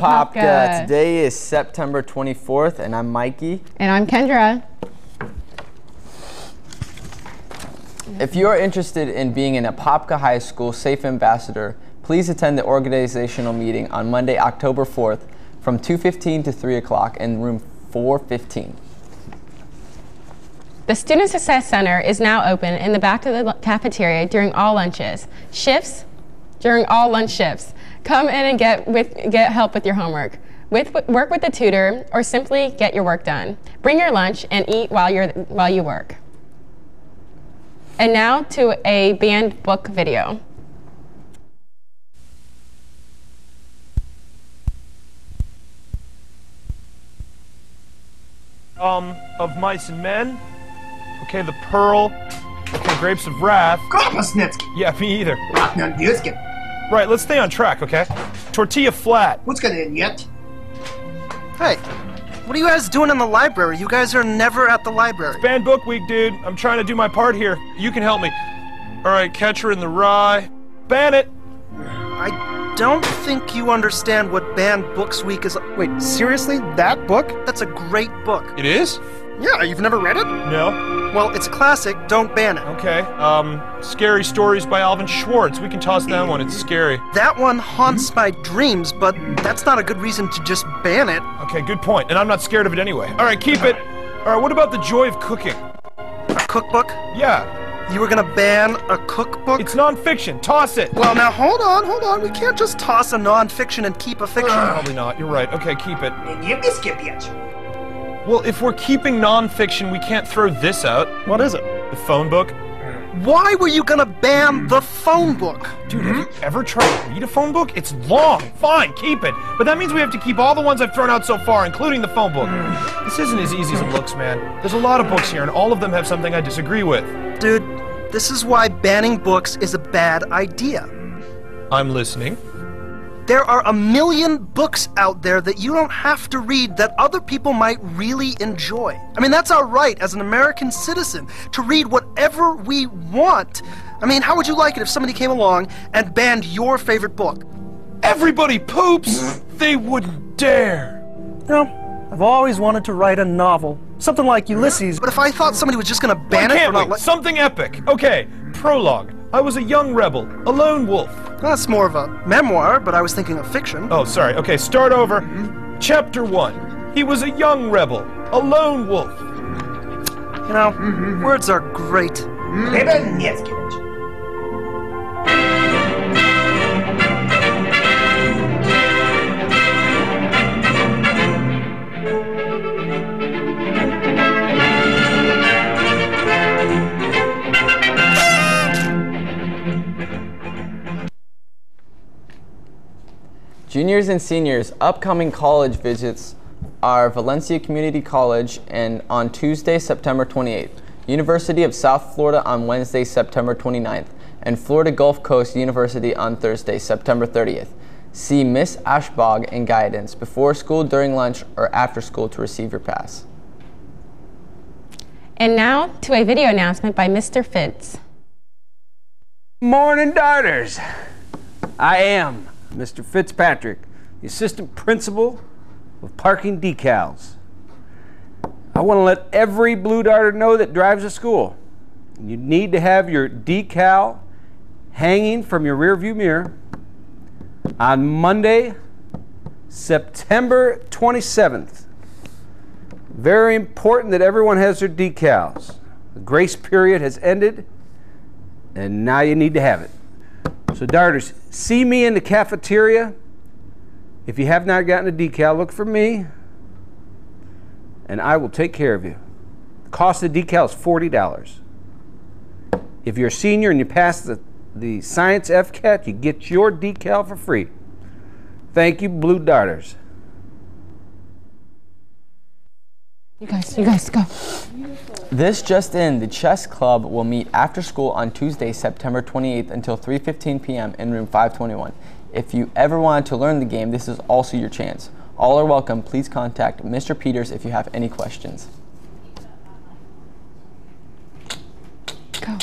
morning, Apopka. Apopka. Today is September 24th, and I'm Mikey. And I'm Kendra. If you are interested in being an Apopka High School Safe Ambassador, please attend the organizational meeting on Monday, October 4th from 2.15 to 3 o'clock in room 415. The Student Success Center is now open in the back of the cafeteria during all lunches. Shifts during all lunch shifts. Come in and get with get help with your homework. With work with a tutor or simply get your work done. Bring your lunch and eat while you're while you work. And now to a banned book video. um, of mice and men. Okay, the pearl. Okay, grapes of wrath. Kopasnitsky. Yeah, me either. Ratnandyuskin. Right, let's stay on track, okay? Tortilla flat. What's gonna in yet? Hey, what are you guys doing in the library? You guys are never at the library. It's Banned book week, dude. I'm trying to do my part here. You can help me. All right, Catcher in the Rye. Ban it. I don't think you understand what Banned Books Week is. Wait, seriously? That book? That's a great book. It is? Yeah, you've never read it? No. Well, it's a classic. Don't ban it. Okay. Um, Scary Stories by Alvin Schwartz. We can toss that one. It's scary. That one haunts my dreams, but that's not a good reason to just ban it. Okay, good point. And I'm not scared of it anyway. All right, keep it. All right, what about the joy of cooking? A cookbook? Yeah. You were gonna ban a cookbook? It's nonfiction. Toss it. well, now hold on, hold on. We can't just toss a non-fiction and keep a fiction. Probably not. You're right. Okay, keep it. In Yibbiskipyach. Well, if we're keeping nonfiction, we can't throw this out. What is it? The phone book. Why were you gonna ban the phone book? Dude, have you ever tried to read a phone book? It's long. Fine, keep it. But that means we have to keep all the ones I've thrown out so far, including the phone book. This isn't as easy as it looks, man. There's a lot of books here, and all of them have something I disagree with. Dude, this is why banning books is a bad idea. I'm listening. There are a million books out there that you don't have to read that other people might really enjoy. I mean, that's our right as an American citizen to read whatever we want. I mean, how would you like it if somebody came along and banned your favorite book? Everybody poops! They wouldn't dare! You know, I've always wanted to write a novel. Something like Ulysses. But if I thought somebody was just gonna Why ban it can't not we? Something epic. Okay, prologue. I was a young rebel, a lone wolf. That's more of a memoir, but I was thinking of fiction. Oh, sorry. Okay, start over. Mm-hmm. Chapter 1. He was a young rebel, a lone wolf. You know, mm-hmm. words are great. Mm-hmm. Rebelnietskivich. Juniors and seniors, upcoming college visits are Valencia Community College and on Tuesday, September 28th, University of South Florida on Wednesday, September 29th, and Florida Gulf Coast University on Thursday, September 30th. See Miss Ashbog and guidance before school, during lunch, or after school to receive your pass. And now to a video announcement by Mr. Fitz. Morning, darters. I am Mr. Fitzpatrick, the assistant principal of Parking Decals. I want to let every blue darter know that drives a school. You need to have your decal hanging from your rearview mirror on Monday, September 27th. Very important that everyone has their decals. The grace period has ended, and now you need to have it. So, darters, see me in the cafeteria. If you have not gotten a decal, look for me, and I will take care of you. The cost of the decal is $40. If you're a senior and you pass the, the science FCAT, you get your decal for free. Thank you, Blue Darters. You guys, you guys go. This just in, the chess club will meet after school on Tuesday, September 28th until 3:15 p.m. in room 521. If you ever wanted to learn the game, this is also your chance. All are welcome. Please contact Mr. Peters if you have any questions. Go.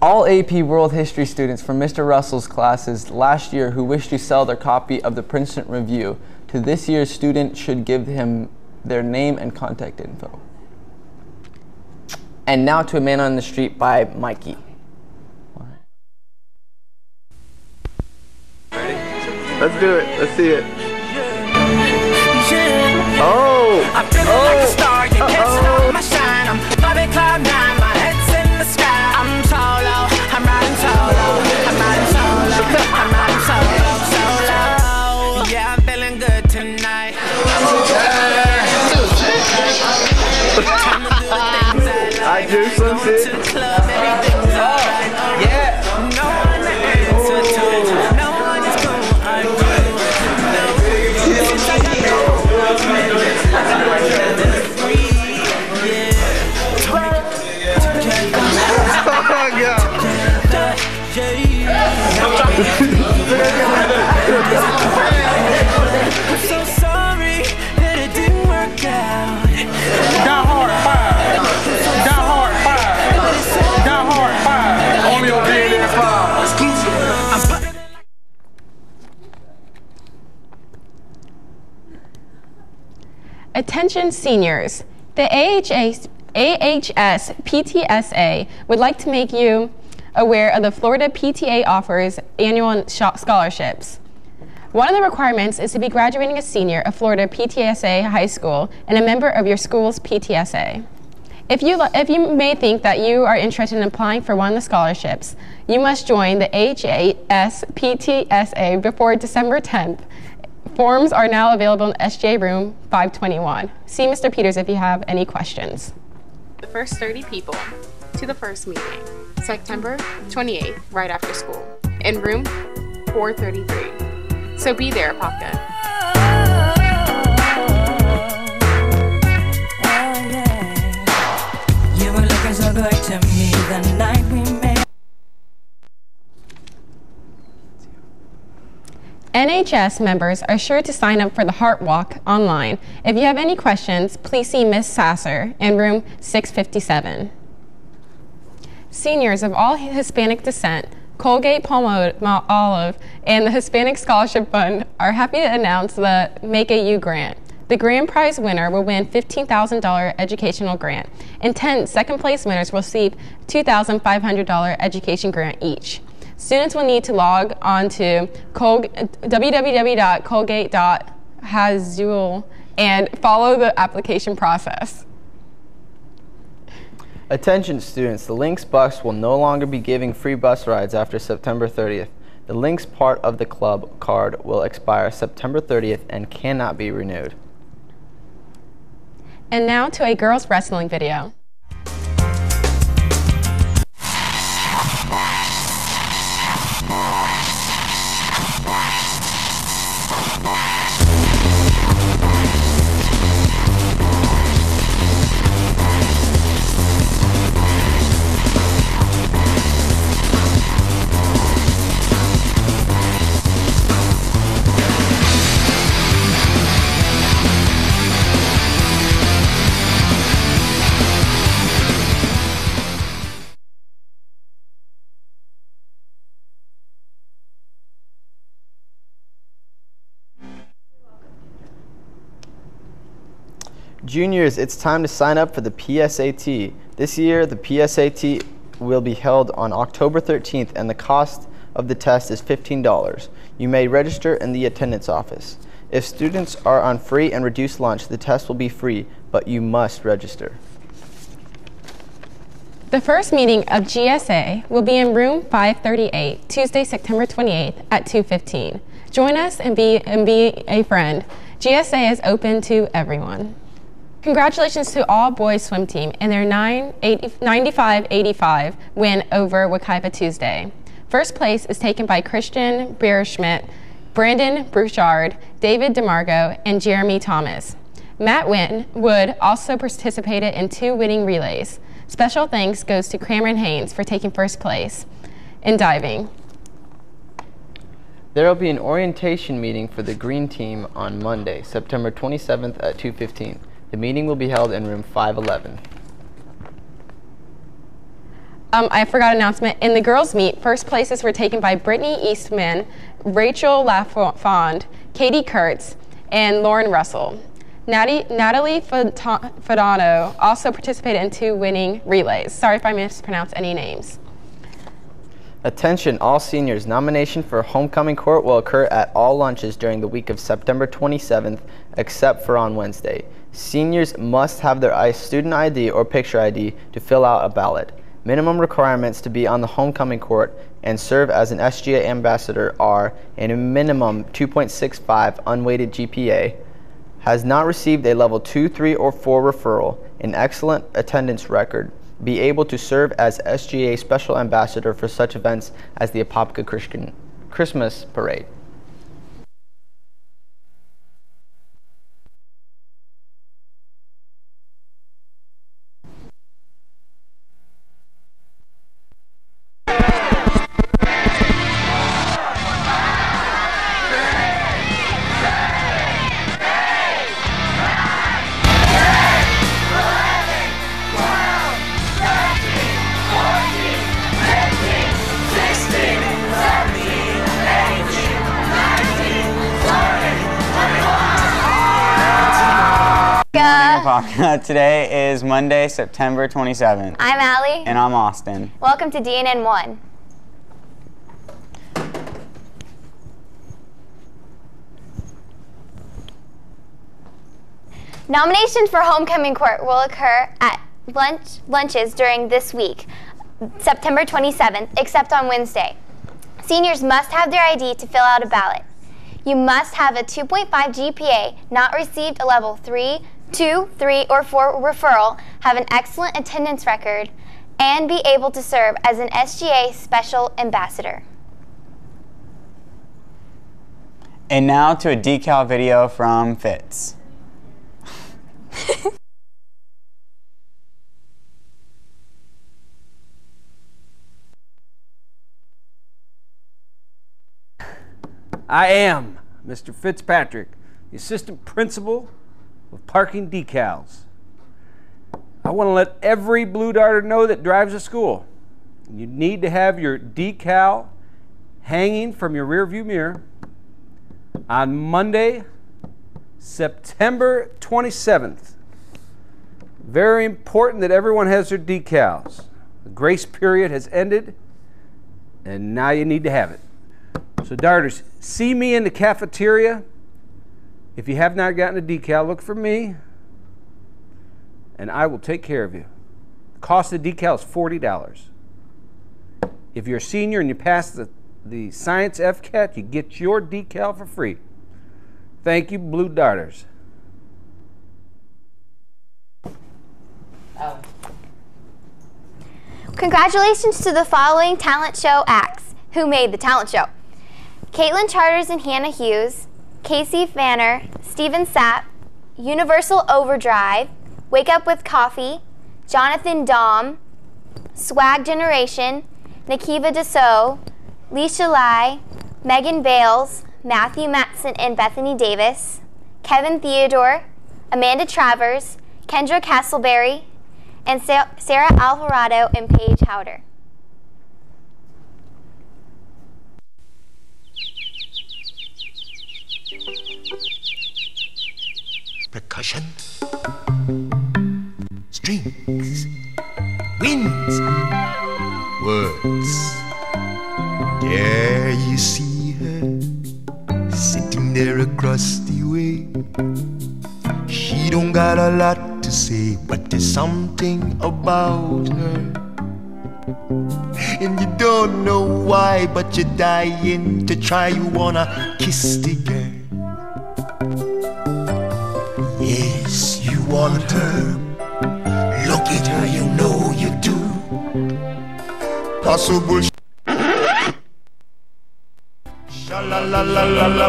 All AP World History students from Mr. Russell's classes last year who wish to sell their copy of the Princeton Review to this year's student should give him their name and contact info. And now to A Man on the Street by Mikey. Let's do it. Let's see it. Oh! I'm Attention seniors, the AHS, AHS PTSA would like to make you aware of the Florida PTA offers annual scholarships. One of the requirements is to be graduating a senior of Florida PTSA High School and a member of your school's PTSA. If you, if you may think that you are interested in applying for one of the scholarships, you must join the HAS PTSA before December 10th. Forms are now available in SJ Room 521. See Mr. Peters if you have any questions. the first 30 people to the first meeting, September 28th, right after school, in room 433. So be there, Apopka. You were looking so good to me the night we NHS members are sure to sign up for the Heart Walk online. If you have any questions, please see Miss Sasser in room 657. Seniors of all Hispanic descent, Colgate Palmolive, and the Hispanic Scholarship Fund are happy to announce the Make a U grant. The grand prize winner will win $15,000 educational grant, and 10 second place winners will receive $2,500 education grant each. Students will need to log on to Col- www.colgate.hazul and follow the application process. Attention students, the Lynx bus will no longer be giving free bus rides after September 30th. The Lynx part of the club card will expire September 30th and cannot be renewed. And now to a girls wrestling video. Juniors, it's time to sign up for the PSAT. This year, the PSAT will be held on October 13th, and the cost of the test is $15. You may register in the attendance office. If students are on free and reduced lunch, the test will be free, but you must register. The first meeting of GSA will be in room 538, Tuesday, September 28th at 2:15. Join us and be and be a friend. GSA is open to everyone. Congratulations to all boys swim team and their 95-85 win over Wekiva Tuesday. First place is taken by Christian Bierschmidt, Brandon Bouchard, David DeMargo, and Jeremy Thomas. Matt Win Wood also participated in two winning relays. Special thanks goes to Cameron Haynes for taking first place in diving. There will be an orientation meeting for the green team on Monday, September 27th at 2:15. The meeting will be held in room 511. Um, I forgot announcement. In the girls' meet, first places were taken by Brittany Eastman, Rachel Lafond, Katie Kurtz, and Lauren Russell. Natty, Natalie Fada- Fadano also participated in two winning relays. Sorry if I mispronounced any names. Attention, all seniors. Nomination for homecoming court will occur at all lunches during the week of September 27th, except for on Wednesday. Seniors must have their student ID or picture ID to fill out a ballot. Minimum requirements to be on the homecoming court and serve as an SGA ambassador are a minimum 2.65 unweighted GPA, has not received a level 2, 3, or 4 referral, an excellent attendance record, be able to serve as SGA special ambassador for such events as the Apopka Christian Christmas Parade. Uh, today is Monday, September 27th. I'm Allie. And I'm Austin. Welcome to DNN 1. Nominations for homecoming court will occur at lunch lunches during this week, September 27th, except on Wednesday. Seniors must have their ID to fill out a ballot. You must have a 2.5 GPA, not received a level 3, 2, 3, or 4 referral, have an excellent attendance record, and be able to serve as an SGA Special Ambassador. And now to a decal video from Fitz. I am Mr. Fitzpatrick, the assistant principal of parking decals. I want to let every blue darter know that drives a school. You need to have your decal hanging from your rearview mirror on Monday, September 27th. Very important that everyone has their decals. The grace period has ended, and now you need to have it. So, darters, see me in the cafeteria. If you have not gotten a decal, look for me, and I will take care of you. The cost of the decal is $40. If you're a senior and you pass the, the science FCAT, you get your decal for free. Thank you, Blue Darters. Um. Congratulations to the following talent show acts who made the talent show. Caitlin Charters and Hannah Hughes, Casey Fanner, Steven Sapp, Universal Overdrive, Wake Up with Coffee, Jonathan Dom, Swag Generation, Nakiva Deso, Leisha Lai, Megan Bales, Matthew Matson and Bethany Davis, Kevin Theodore, Amanda Travers, Kendra Castleberry, and Sa- Sarah Alvarado and Paige Howder. Percussion, strings, winds, words. There you see her sitting there across the way. She don't got a lot to say, but there's something about her And you don't know why, but you're dying to try. You wanna kiss the girl. Want her. Look at her, you know you do. Possible. Sha la la la la la,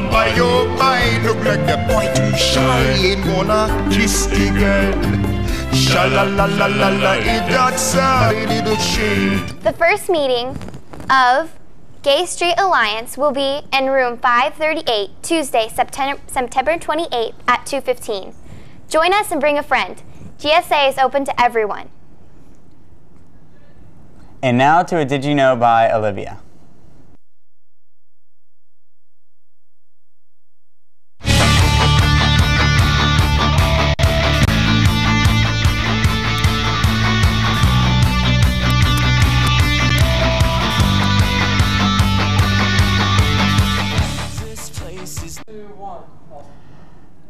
look like that boy too shy and wanna kiss the girl. Sha la la la la la, shame. The first meeting of Gay-Straight Alliance will be in room 538 Tuesday, September, September 28th at 2:15. Join us and bring a friend. GSA is open to everyone. And now to a Did You Know by Olivia.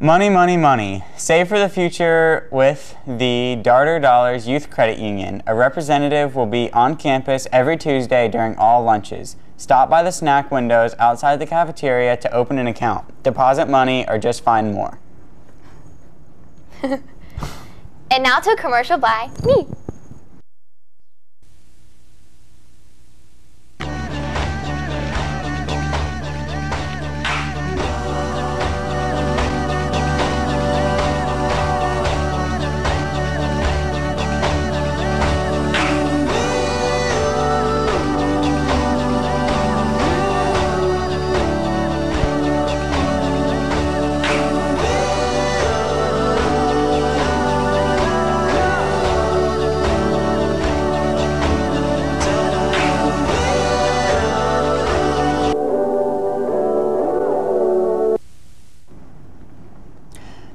Money, money, money. Save for the future with the Darter Dollars Youth Credit Union. A representative will be on campus every Tuesday during all lunches. Stop by the snack windows outside the cafeteria to open an account, deposit money, or just find more. And now to a commercial by me.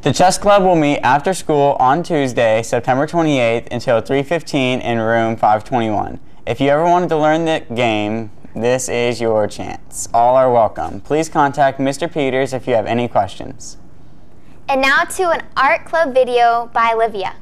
The chess club will meet after school on Tuesday, September 28th until 3:15 in room 521. If you ever wanted to learn the game, this is your chance. All are welcome. Please contact Mr. Peters if you have any questions. And now to an art club video by Olivia.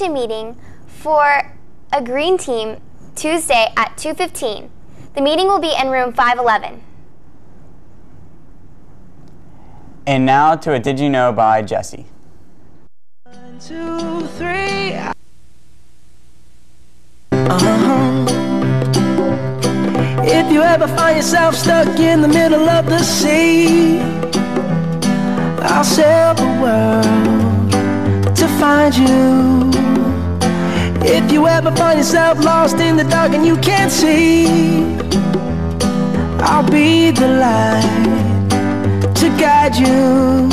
Orientation meeting for a green team Tuesday at 2:15. The meeting will be in room 511. And now to a Did You Know by Jesse. Two, three. If you ever find yourself stuck in the middle of the sea, I'll sail the world to find you. If you ever find yourself lost in the dark and you can't see, I'll be the light to guide you.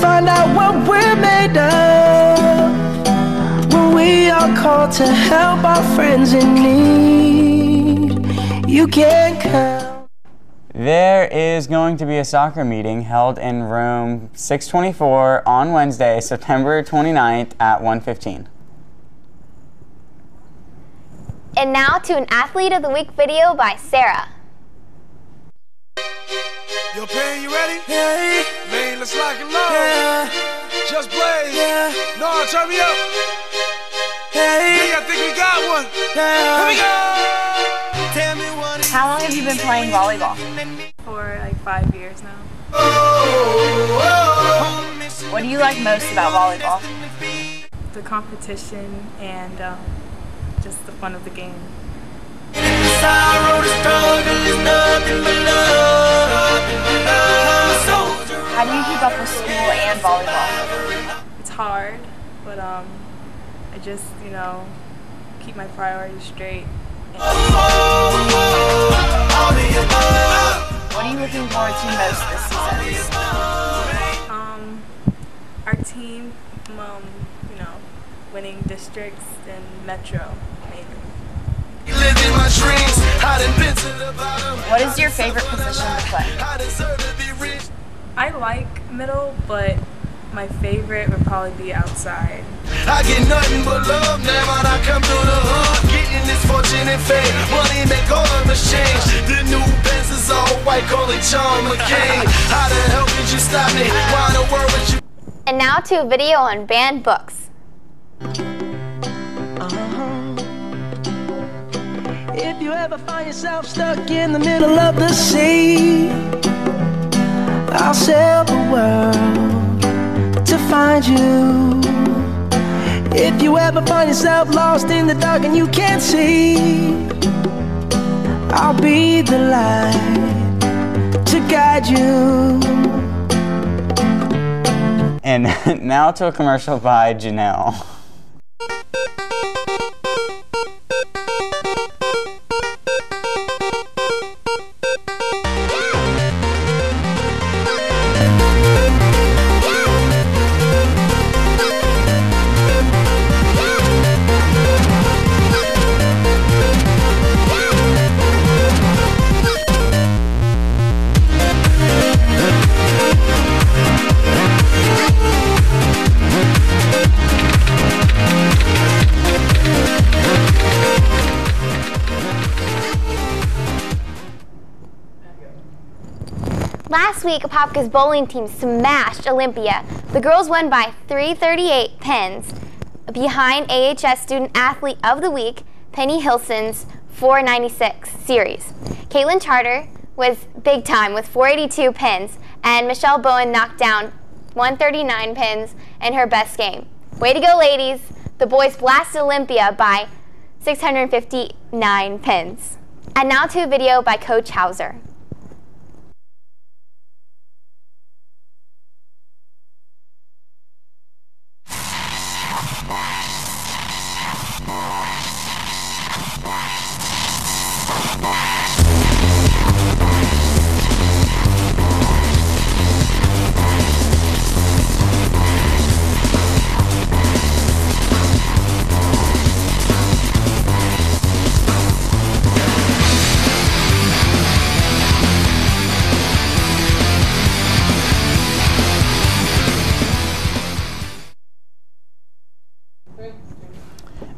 Find out what we're made of when we are called to help our friends in need. You can count. There is going to be a soccer meeting held in room 624 on Wednesday, September 29th at 1:15. And now to an athlete of the week video by Sarah. Yo, Pan, you ready? Yeah. Man, let's lock and load. Yeah. Just blaze. Yeah. No, turn me up. Hey. I think think we got one. Here we go. Tell me what How long have you been playing volleyball? For like five years now. What do you like most about volleyball? The competition and um, just the fun of the game. sorrow, the struggle is nothing but love. How do you keep up with school and volleyball? It's hard, but um, I just, you know, keep my priorities straight. What are you looking forward to most this season? Um, our team, um, you know, winning districts and metro, maybe. Living my dreams, I done been to the bottom. What is your favorite position to play? I like middle, but my favorite would probably be outside. I get nothing but love now when I come through the hood. Getting this fortune and fame, money make all of us change. The new Benz is all white, call it John McCain. How the hell could you stop me? Why in the world would you? And now to a video on banned books. Uh-huh. If you ever find yourself stuck in the middle of the sea, I'll sail the world to find you. If you ever find yourself lost in the dark and you can't see, I'll be the light to guide you. And now to a commercial by Janelle. Week, Apopka's bowling team smashed Olympia. The girls won by 338 pins behind AHS Student Athlete of the Week, Penny Hilson's 496 series. Caitlin Charter was big time with 482 pins, and Michelle Bowen knocked down 139 pins in her best game. Way to go, ladies! The boys blasted Olympia by 659 pins. And now to a video by Coach Hauser.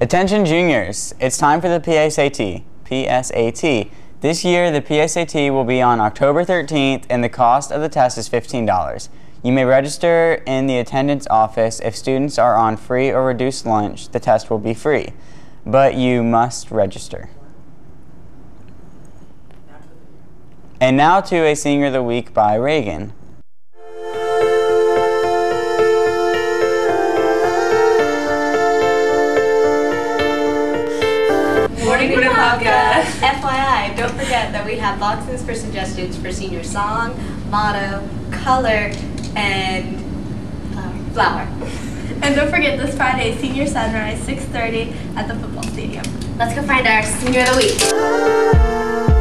Attention juniors, it's time for the PSAT. PSAT. This year, the PSAT will be on October 13th, and the cost of the test is $15. You may register in the attendance office. If students are on free or reduced lunch, the test will be free, but you must register. And now to a Senior of the Week by Reagan. FYI, don't forget that we have boxes for suggestions for senior song, motto, color, and um, flower. And don't forget this Friday, senior sunrise, 6.30 at the football stadium. Let's go find our senior of the week.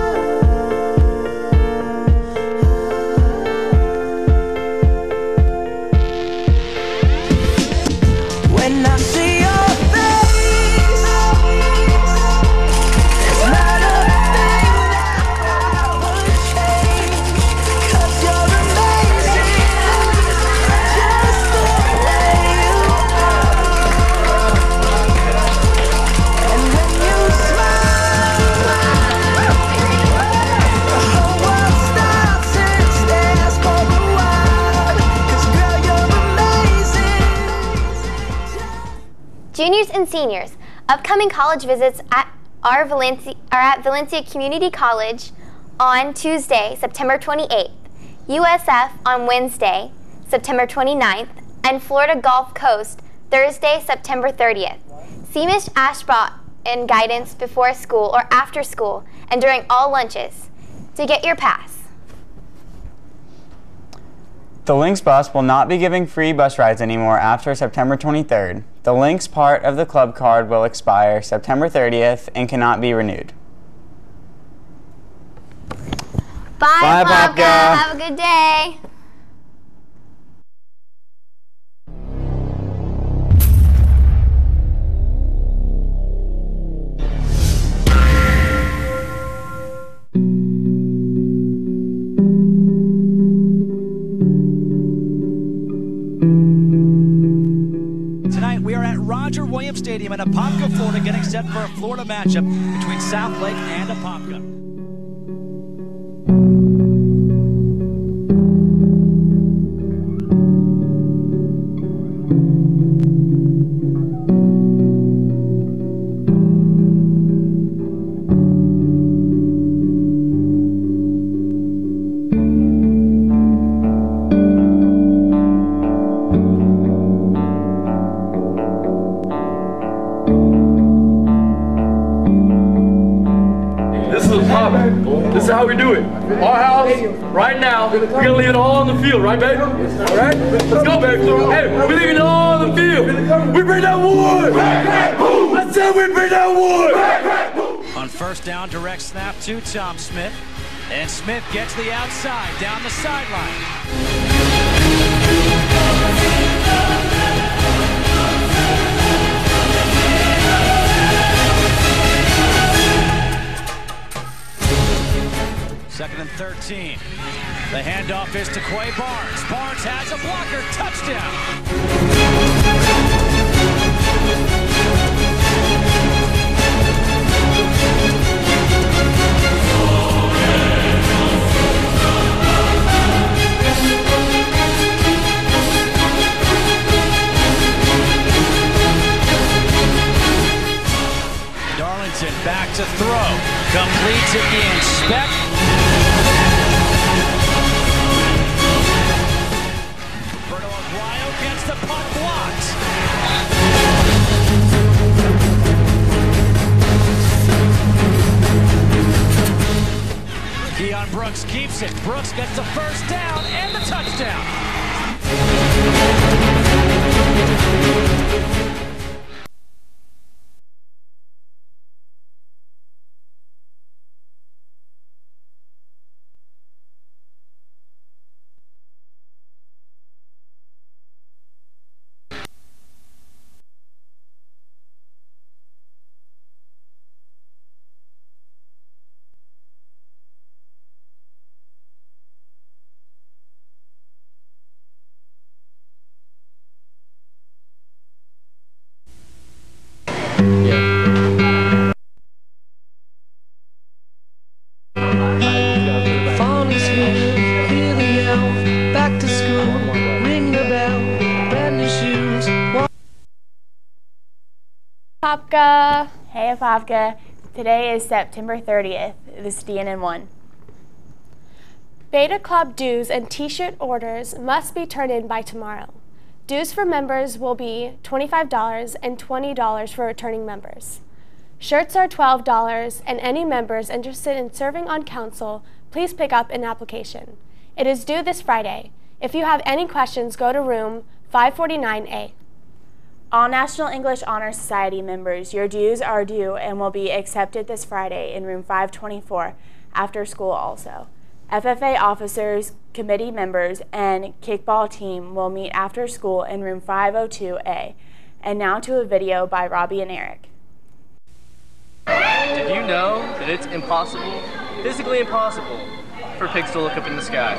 Seniors, Upcoming college visits at our Valencia, are at Valencia Community College on Tuesday, September 28th, USF on Wednesday, September 29th, and Florida Gulf Coast Thursday, September 30th. See Ms. Ashbrock in guidance before school or after school and during all lunches to get your pass. The Lynx bus will not be giving free bus rides anymore after September 23rd. The Lynx part of the club card will expire September 30th and cannot be renewed. Bye, Bye, Bobka. Bobka. Have a good day. Roger Williams Stadium in Apopka, Florida, getting set for a Florida matchup between South Lake and Apopka. We do it. Our house, right now, we're gonna leave it all on the field, right, baby? All right? Let's go, baby. Hey, we're leaving it all on the field. We bring that wood. I said we bring that wood. On first down, direct snap to Tom Smith. And Smith gets the outside down the sideline. Second and 13. The handoff is to Quay Barnes. Barnes has a blocker. Touchdown. Darlington back to throw. Completes it the inspect. Keon Brooks keeps it. Brooks gets the first down and the touchdown. Hey, Apopka. Today is September 30th. This is DNN1. Beta Club dues and t-shirt orders must be turned in by tomorrow. Dues for members will be $25 and $20 for returning members. Shirts are $12 and any members interested in serving on council, please pick up an application. It is due this Friday. If you have any questions, go to room 549A. All National English Honor Society members, your dues are due and will be accepted this Friday in room 524 after school also. FFA officers, committee members, and kickball team will meet after school in room 502A. And now to a video by Robbie and Eric. Did you know that it's impossible, physically impossible, for pigs to look up in the sky?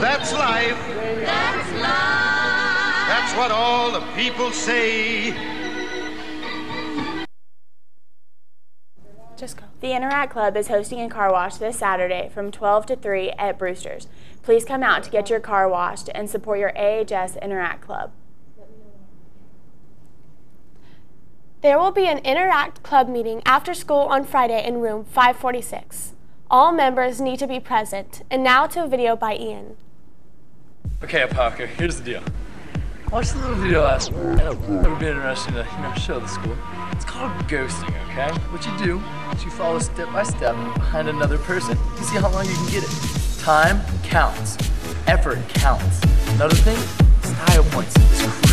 That's life. That's life. That's what all the people say. Just go. The Interact Club is hosting a car wash this Saturday from 12 to 3 at Brewster's. Please come out to get your car washed and support your AHS Interact Club. There will be an Interact Club meeting after school on Friday in room 546. All members need to be present. And now to a video by Ian. Okay, Parker, here's the deal. Watch the little video last week. It would be interesting to you know, show the school. It's called ghosting, okay? What you do is you follow step by step behind another person to see how long you can get it. Time counts. Effort counts. Another thing, style points is.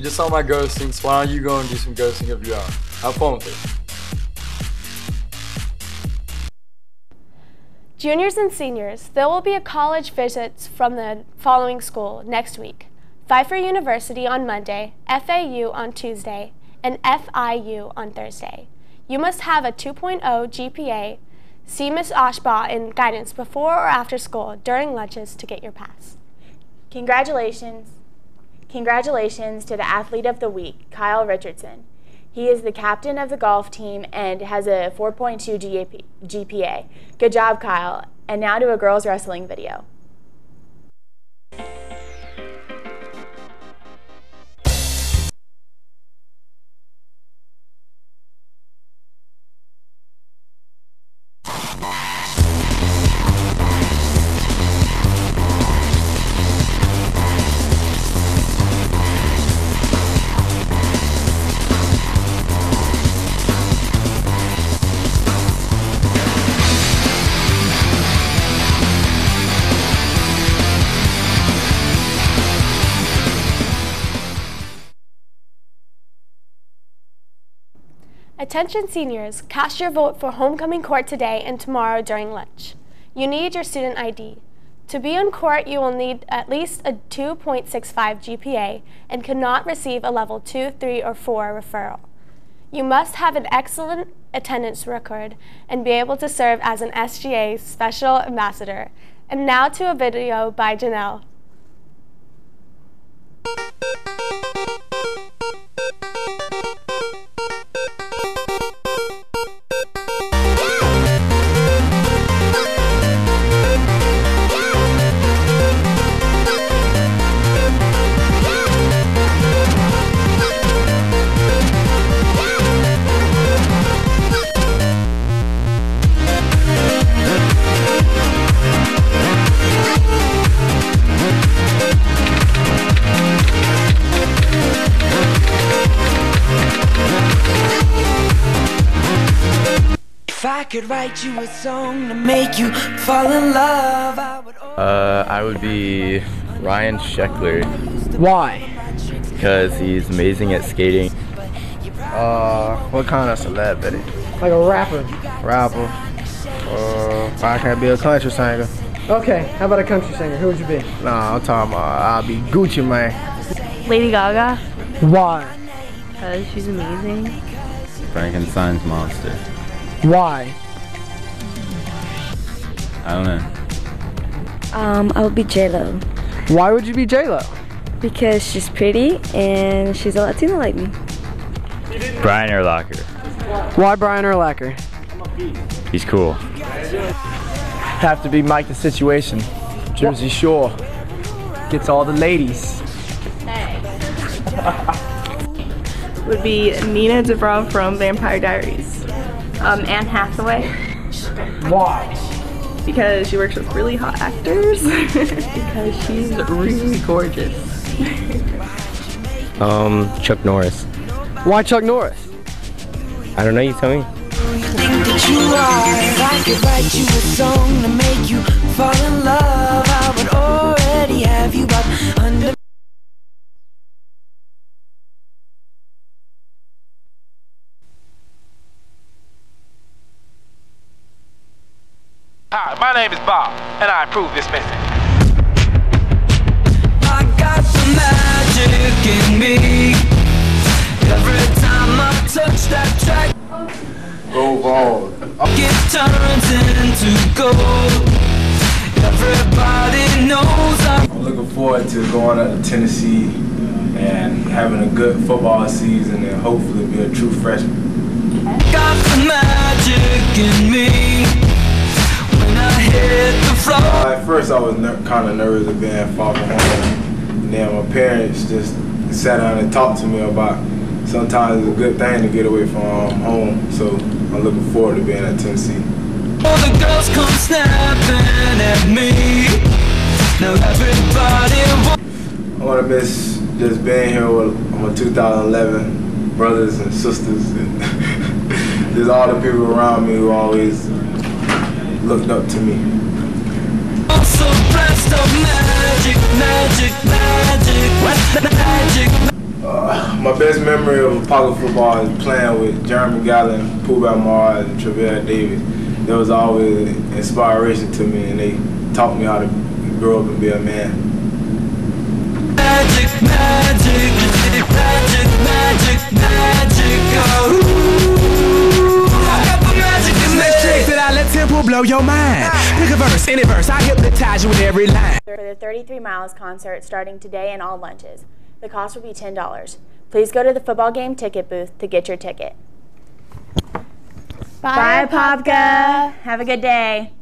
You just saw my ghosting, so why don't you go and do some ghosting of your own? Have fun with it. Juniors and seniors, there will be a college visits from the following school next week. Pfeiffer University on Monday, FAU on Tuesday, and FIU on Thursday. You must have a 2.0 GPA. See Ms. Ashbaugh in guidance before or after school during lunches to get your pass. Congratulations. Congratulations to the athlete of the week, Kyle Richardson. He is the captain of the golf team and has a 4.2 GPA. Good job, Kyle. And now to a girls wrestling video. Attention seniors, cast your vote for homecoming court today and tomorrow during lunch. You need your student ID. To be on court, you will need at least a 2.65 GPA and cannot receive a level 2, 3, or 4 referral. You must have an excellent attendance record and be able to serve as an SGA Special Ambassador. And now to a video by Janelle. If I could write you a song to make you fall in love, I would. Uh, I would be Ryan Sheckler. Why? Because he's amazing at skating. Uh, what kind of celebrity? Like a rapper. Rapper. Uh, I can't be a country singer. Okay, how about a country singer? Who would you be? Nah, I'm talking about I'll be Gucci Mane. Lady Gaga. Why? Because she's amazing. Frankenstein's monster. Why? I don't know. Um, I would be J-Lo. Why would you be J-Lo? Because she's pretty and she's a Latina like me. Brian Urlacher. Why Brian Urlacher? He's cool. Have to be Mike the Situation. Jersey Shore. Gets all the ladies. Would be Nina Dobrev from Vampire Diaries. Um, Anne Hathaway. Why? Because she works with really hot actors. because she's really gorgeous. Um, Chuck Norris. Why Chuck Norris? I don't know. You tell me. think that you are. I could write you a song to make you fall in love. I would already have you up under. Hi, my name is Bob, and I approve this message. I got the magic in me. Every time I touch that track, Go ball. it turns into gold. Everybody knows I'm. I'm looking forward to going to Tennessee and having a good football season and hopefully be a true freshman. Got the magic in me. At first, I was ner- kind of nervous of being from home. And then my parents just sat down and talked to me about sometimes it's a good thing to get away from home. So I'm looking forward to being at Tennessee. All the girls come snapping at me. Now everybody. I want to miss just being here with my 2011 brothers and sisters. And just all the people around me who always looked up to me. Uh, my best memory of pocket football is playing with Jeremy Gallen, Pooh Mars, and Travell Davis. There was always inspiration to me, and they taught me how to grow up and be a man. Magic, magic, magic, magic, magic, oh. Let's check me. that I let tempo blow your mind. Ah. Pick a verse, any verse, I hypnotize you with every line. For the 33 Miles concert starting today and all lunches. The cost will be $10. Please go to the football game ticket booth to get your ticket. Bye, Popka. Have a good day.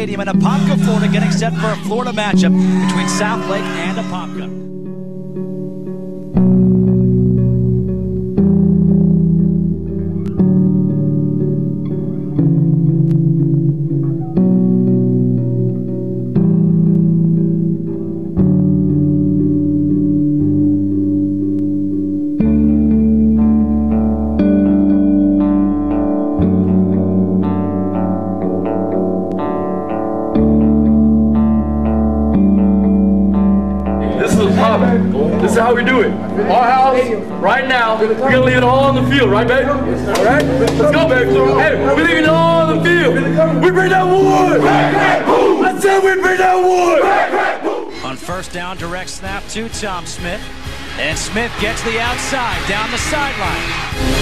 Stadium in Apopka, Florida, getting set for a Florida matchup between South Lake and Apopka. We're gonna leave it all on the field, right, baby? All right? Let's go, baby. Hey, we're leaving it all on the field. We bring that wood. I said we bring that wood. On first down, direct snap to Tom Smith. And Smith gets the outside down the sideline.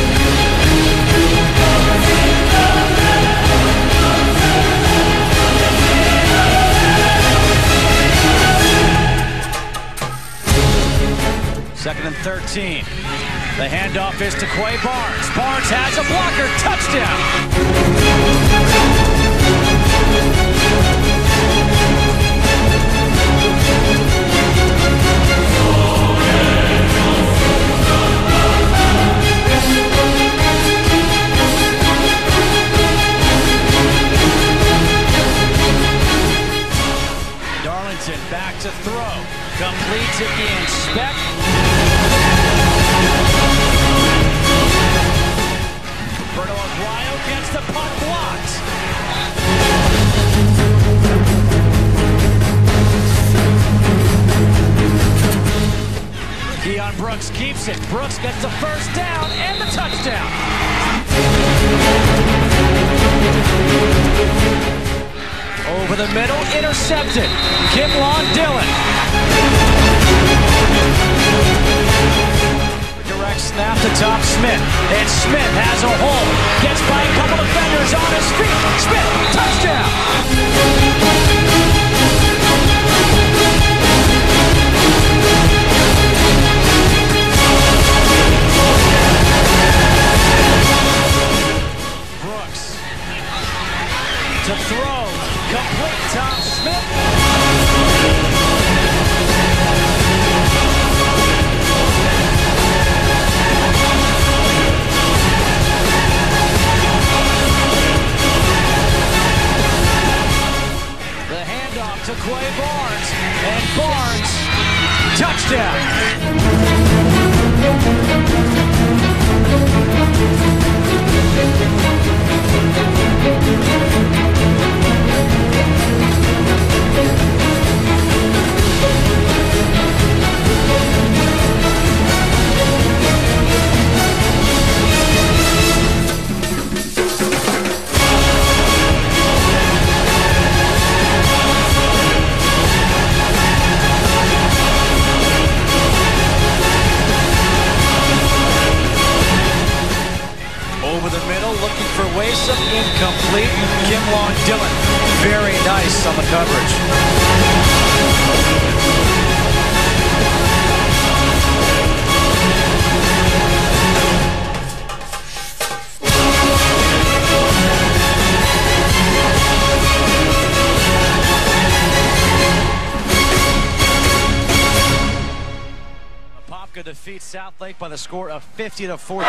Second and 13. The handoff is to Quay Barnes. Barnes has a blocker. Touchdown. Darlington back to throw. Complete to Ian Speck. Brooks keeps it. Brooks gets the first down and the touchdown. Over the middle, intercepted. Kimlon Dillon. Direct snap to Tom Smith. And Smith has a hole. Gets by a couple defenders on his feet. Smith, touchdown. To throw. Complete Tom Smith. The handoff to Quay Barnes. And Barnes, touchdown. Over the for incomplete. Kim Long Dillon, very nice on the coverage. Defeats South Lake by the score of 50 to 14.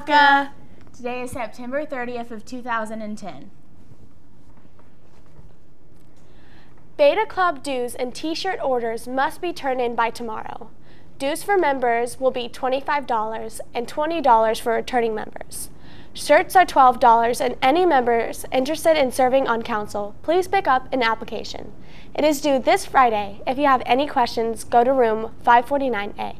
Apopka! Today is September 30th of 2010. Beta Club dues and t-shirt orders must be turned in by tomorrow. Dues for members will be $25 and $20 for returning members. Shirts are $12 and any members interested in serving on council, please pick up an application. It is due this Friday. If you have any questions, go to room 549A.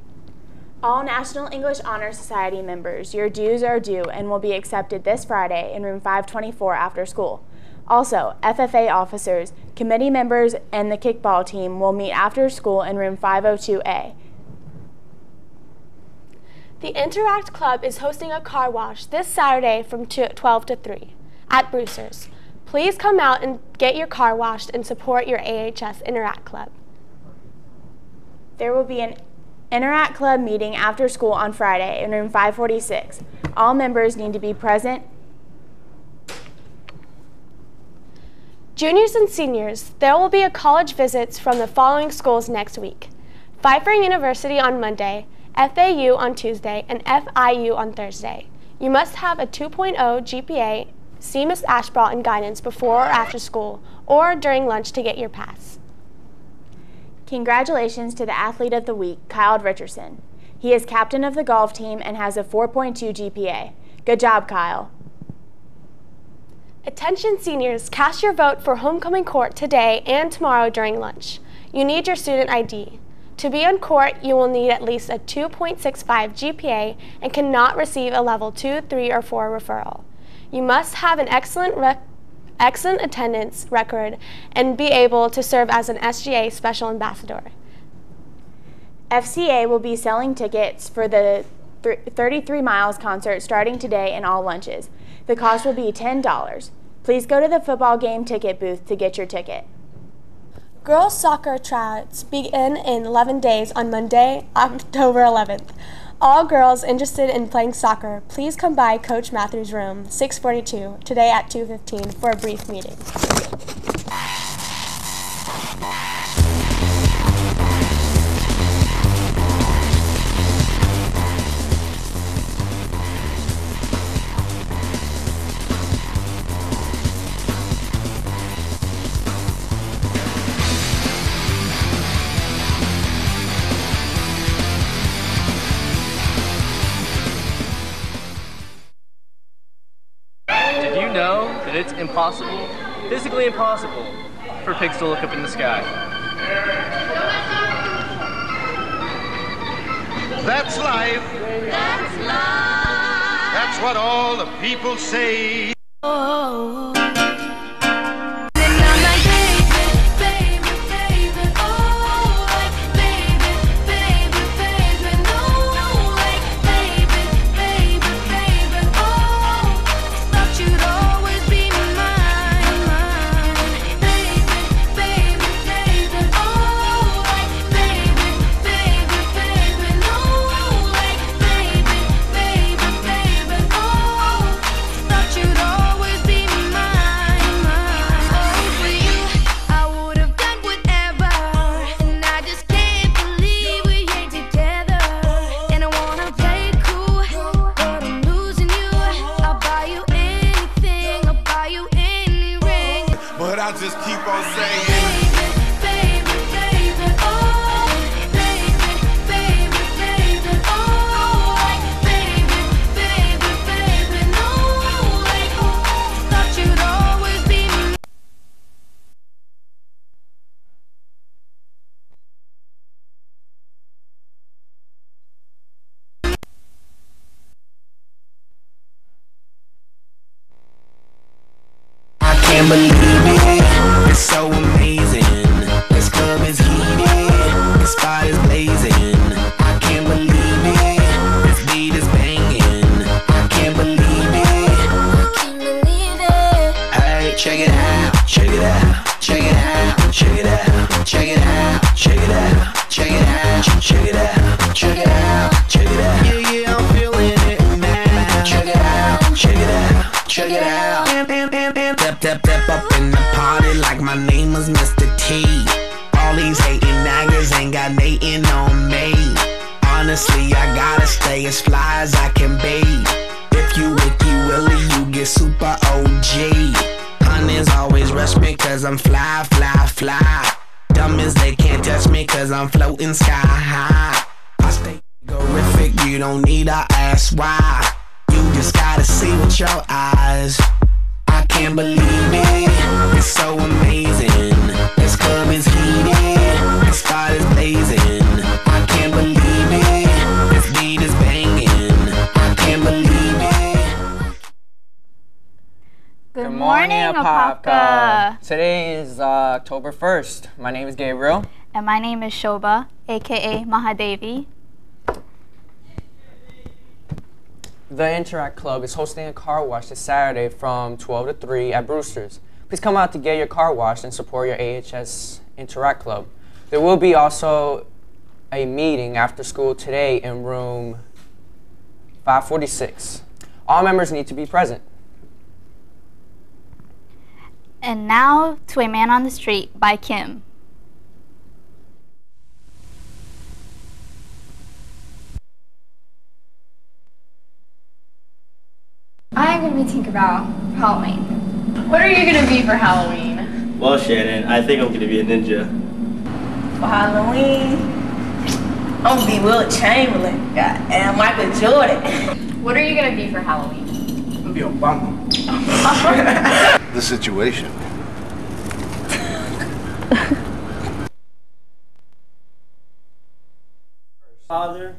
All National English Honor Society members, your dues are due and will be accepted this Friday in room 524 after school. Also, FFA officers, committee members, and the kickball team will meet after school in room 502A. The Interact Club is hosting a car wash this Saturday from 12 to 3 at Brewster's. Please come out and get your car washed and support your AHS Interact Club. There will be an Interact Club meeting after school on Friday in room 546. All members need to be present. Juniors and seniors, there will be a college visits from the following schools next week. Pfeiffer University on Monday, FAU on Tuesday, and FIU on Thursday. You must have a 2.0 GPA, see Ms. Ashbaugh in guidance before or after school, or during lunch to get your pass. Congratulations to the Athlete of the Week, Kyle Richardson. He is captain of the golf team and has a 4.2 GPA. Good job, Kyle. Attention seniors, cast your vote for homecoming court today and tomorrow during lunch. You need your student ID. To be on court, you will need at least a 2.65 GPA and cannot receive a level 2, 3, or 4 referral. You must have an excellent, rec- excellent attendance record and be able to serve as an SGA Special Ambassador. FCA will be selling tickets for the th- 33 Miles concert starting today in all lunches. The cost will be $10. Please go to the football game ticket booth to get your ticket. Girls soccer tryouts begin in 11 days on Monday, October 11th. All girls interested in playing soccer, please come by Coach Matthews' room, 642, today at 2:15 for a brief meeting. It's impossible, physically impossible, for pigs to look up in the sky? That's life. That's life. That's what all the people say. But name is Shoba, aka Mahadevi. The Interact Club is hosting a car wash this Saturday from 12 to 3 at Brewster's. Please come out to get your car washed and support your AHS Interact Club. There will be also a meeting after school today in room 546. All members need to be present. And now to A Man on the Street by Kim. I'm gonna be Tinkerbell for Halloween. What are you gonna be for Halloween? Well, Shannon, I think I'm gonna be a ninja. For Halloween, I'm gonna be Will Chamberlain and Michael Jordan. What are you gonna be for Halloween? I'm gonna be Obama. The situation. Father.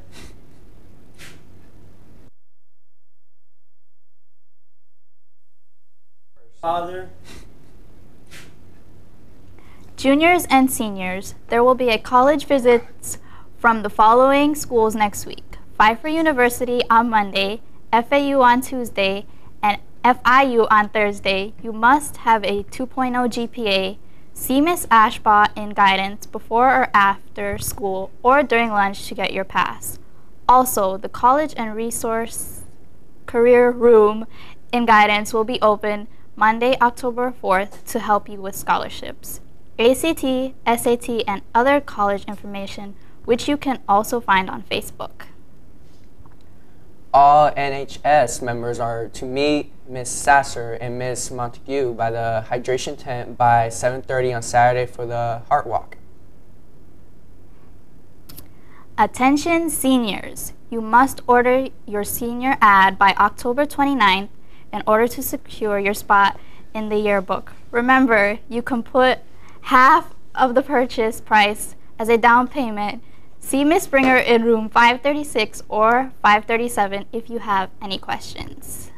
Father. Juniors and seniors, there will be a college visits from the following schools next week. Pfeiffer University on Monday, FAU on Tuesday, and FIU on Thursday. You must have a 2.0 GPA. See Miss Ashbaugh in guidance before or after school or during lunch to get your pass. Also, the College and Resource Career Room in guidance will be open Monday, October 4th to help you with scholarships. ACT, SAT, and other college information, which you can also find on Facebook. All NHS members are to meet Ms. Sasser and Ms. Montague by the hydration tent by 7.30 on Saturday for the Heart Walk. Attention seniors, you must order your senior ad by October 29th in order to secure your spot in the yearbook. Remember, you can put half of the purchase price as a down payment. See Ms. Springer in room 536 or 537 if you have any questions.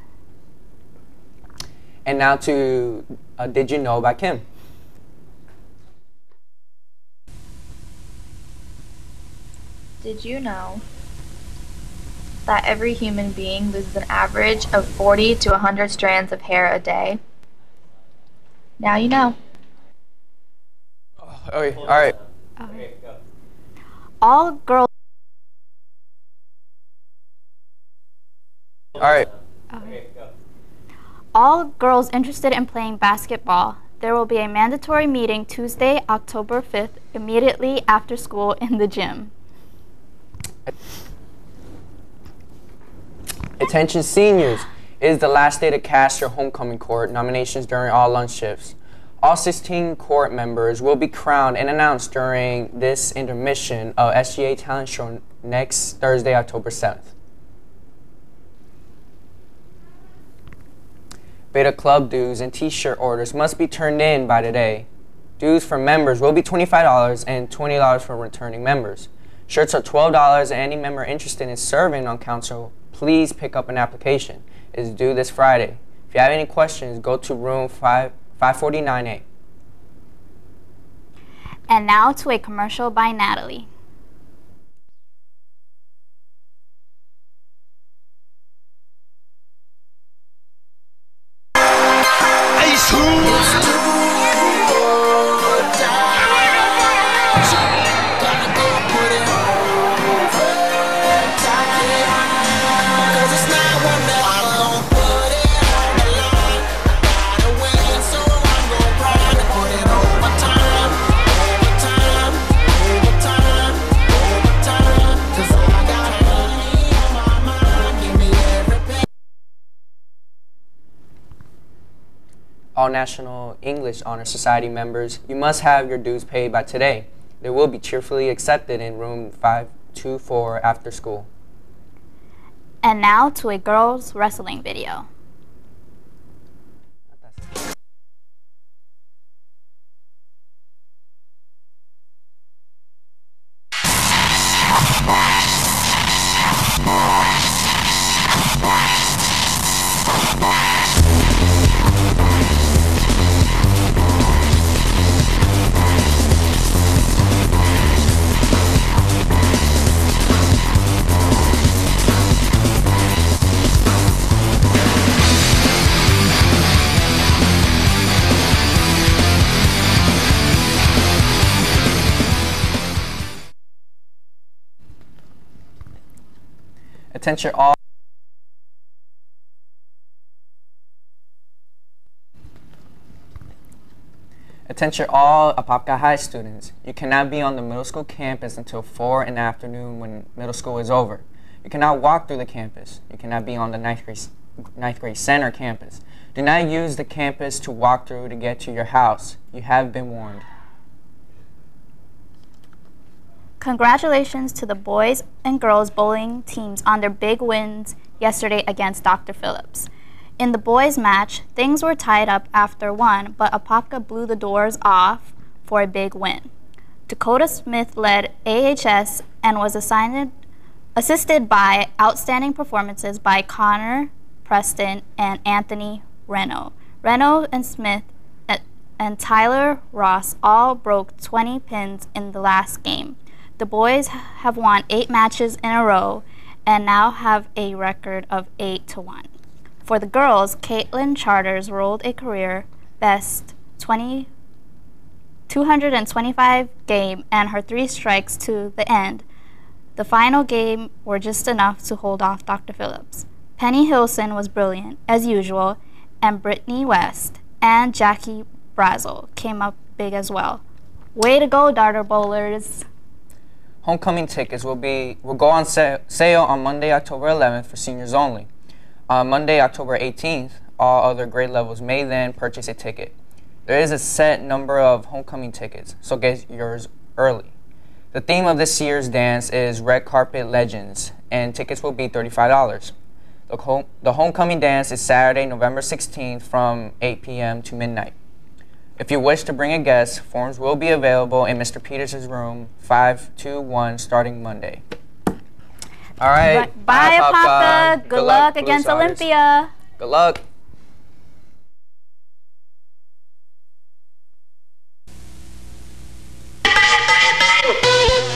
And now to uh, Did You Know by Kim. Did you know that every human being loses an average of 40 to 100 strands of hair a day? Now you know. Oh, okay, all right. All girls. All right. All girls interested in playing basketball. There will be a mandatory meeting Tuesday, October 5th, immediately after school in the gym. Attention seniors, it is the last day to cast your homecoming court nominations during all lunch shifts. All 16 court members will be crowned and announced during this intermission of SGA Talent Show next Thursday, October 7th. Beta Club dues and t-shirt orders must be turned in by today. Dues for members will be $25 and $20 for returning members. Shirts are $12 and any member interested in serving on council, please pick up an application. It is due this Friday. If you have any questions, go to room 5, 549A. And now to a commercial by Natalie. All National English Honor Society members, you must have your dues paid by today. They will be cheerfully accepted in room 524 after school. And now to a girls wrestling video. Attention all Attention all Apopka High students. You cannot be on the middle school campus until 4 in the afternoon when middle school is over. You cannot walk through the campus. You cannot be on the ninth grade, ninth grade center campus. Do not use the campus to walk through to get to your house. You have been warned. Congratulations to the boys and girls bowling teams on their big wins yesterday against Dr. Phillips. In the boys' match, things were tied up after one, but Apopka blew the doors off for a big win. Dakota Smith led AHS and was assigned assisted by outstanding performances by Connor Preston and Anthony Reno. Reno and Smith and Tyler Ross all broke 20 pins in the last game. The boys have won eight matches in a row and now have a record of 8 to 1. For the girls, Caitlin Charters rolled a career best 20, 225 game and her three strikes to the end. The final game were just enough to hold off Dr. Phillips. Penny Hilson was brilliant, as usual, and Brittany West and Jackie Brazel came up big as well. Way to go, darter bowlers! Homecoming tickets will be will go on sale on Monday, October 11th for seniors only. On Monday, October 18th, all other grade levels may then purchase a ticket. There is a set number of homecoming tickets, so get yours early. The theme of this year's dance is Red Carpet Legends, and tickets will be $35. The, home, the homecoming dance is Saturday, November 16th from 8 p.m. to midnight. If you wish to bring a guest, forms will be available in Mr. Peters' room 521 starting Monday. All right. Bye, Apopka. Good, luck, Blues against Artists. Olympia. Good luck.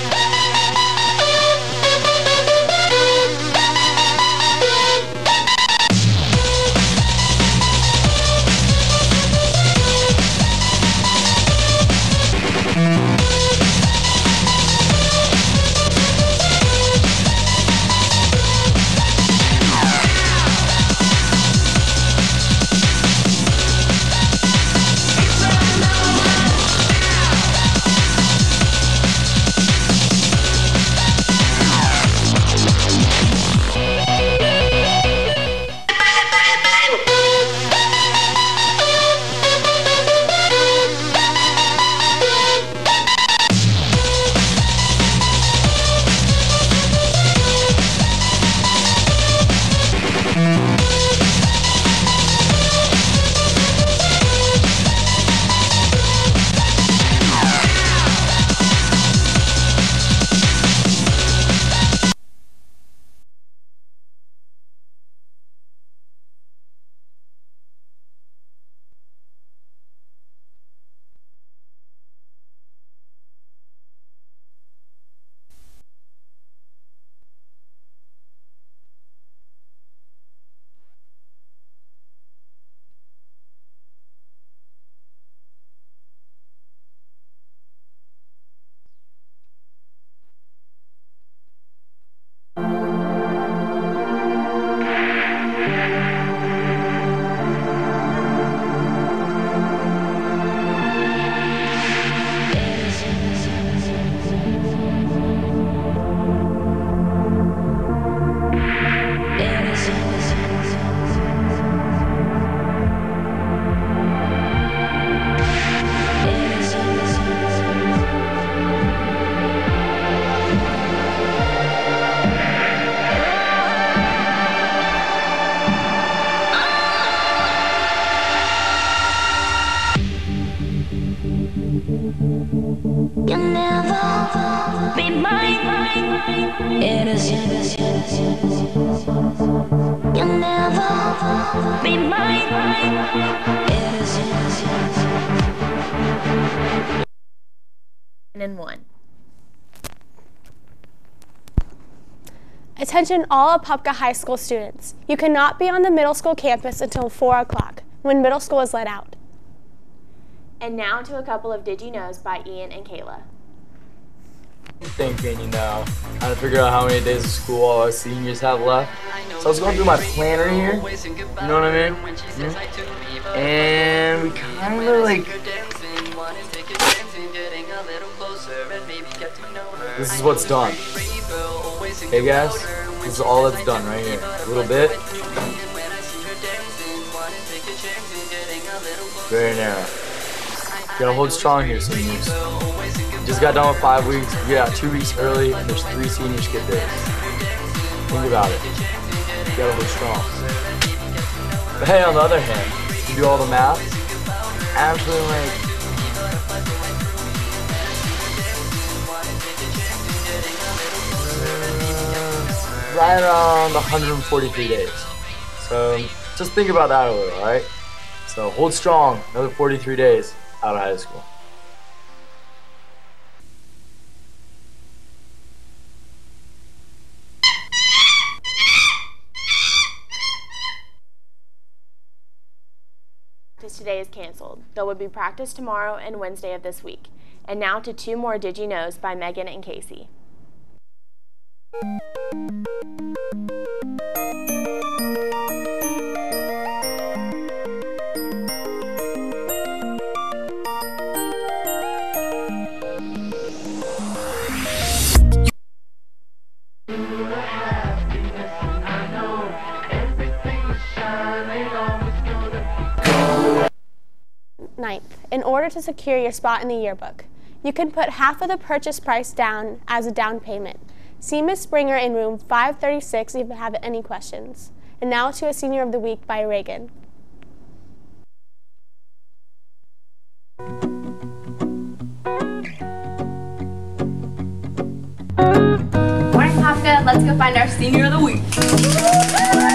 Attention all Apopka High School students. You cannot be on the middle school campus until 4 o'clock, when middle school is let out. And now to a couple of Did You Knows by Ian and Kayla. thinking, you know, trying to figure out how many days of school all our seniors have left. So I was going through my planner here, you know what I mean? Mhm. And we kind of like. This is what's done. Hey guys, this is all that's done right here. A little bit. Very narrow. Gotta hold strong here, seniors. Just got done with five weeks. We got two weeks early, and there's three senior skip days. Think about it. Gotta hold strong. But hey, on the other hand, you do all the math. absolutely like. Right around 143 days. So just think about that a little, all right? So hold strong, another 43 days out of high school. Today is canceled. There will be practice tomorrow and Wednesday of this week. And now to two more Did You Knows by Megan and Casey. Ninth, in order to secure your spot in the yearbook, you can put half of the purchase price down as a down payment. See Ms. Springer in room 536 if you have any questions. And now to a Senior of the Week by Reagan. Morning, Kafka. Let's go find our Senior of the Week.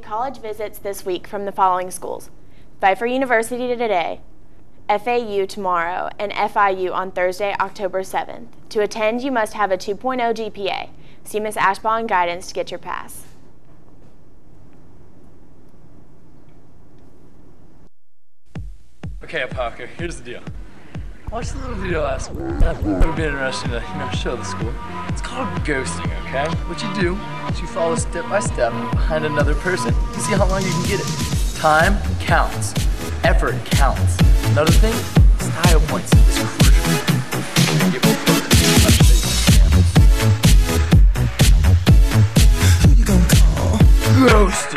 College visits this week from the following schools Pfeiffer University today, FAU tomorrow, and FIU on Thursday, October 7th. To attend, you must have a 2.0 GPA. See Ms. Ashbaugh in guidance to get your pass. Okay, Parker, here's the deal. I the little video last week. It would be interesting to you know, show the school. It's called ghosting, okay? What you do is you follow step by step behind another person to see how long you can get it. Time counts. Effort counts. Another thing, style points is crucial.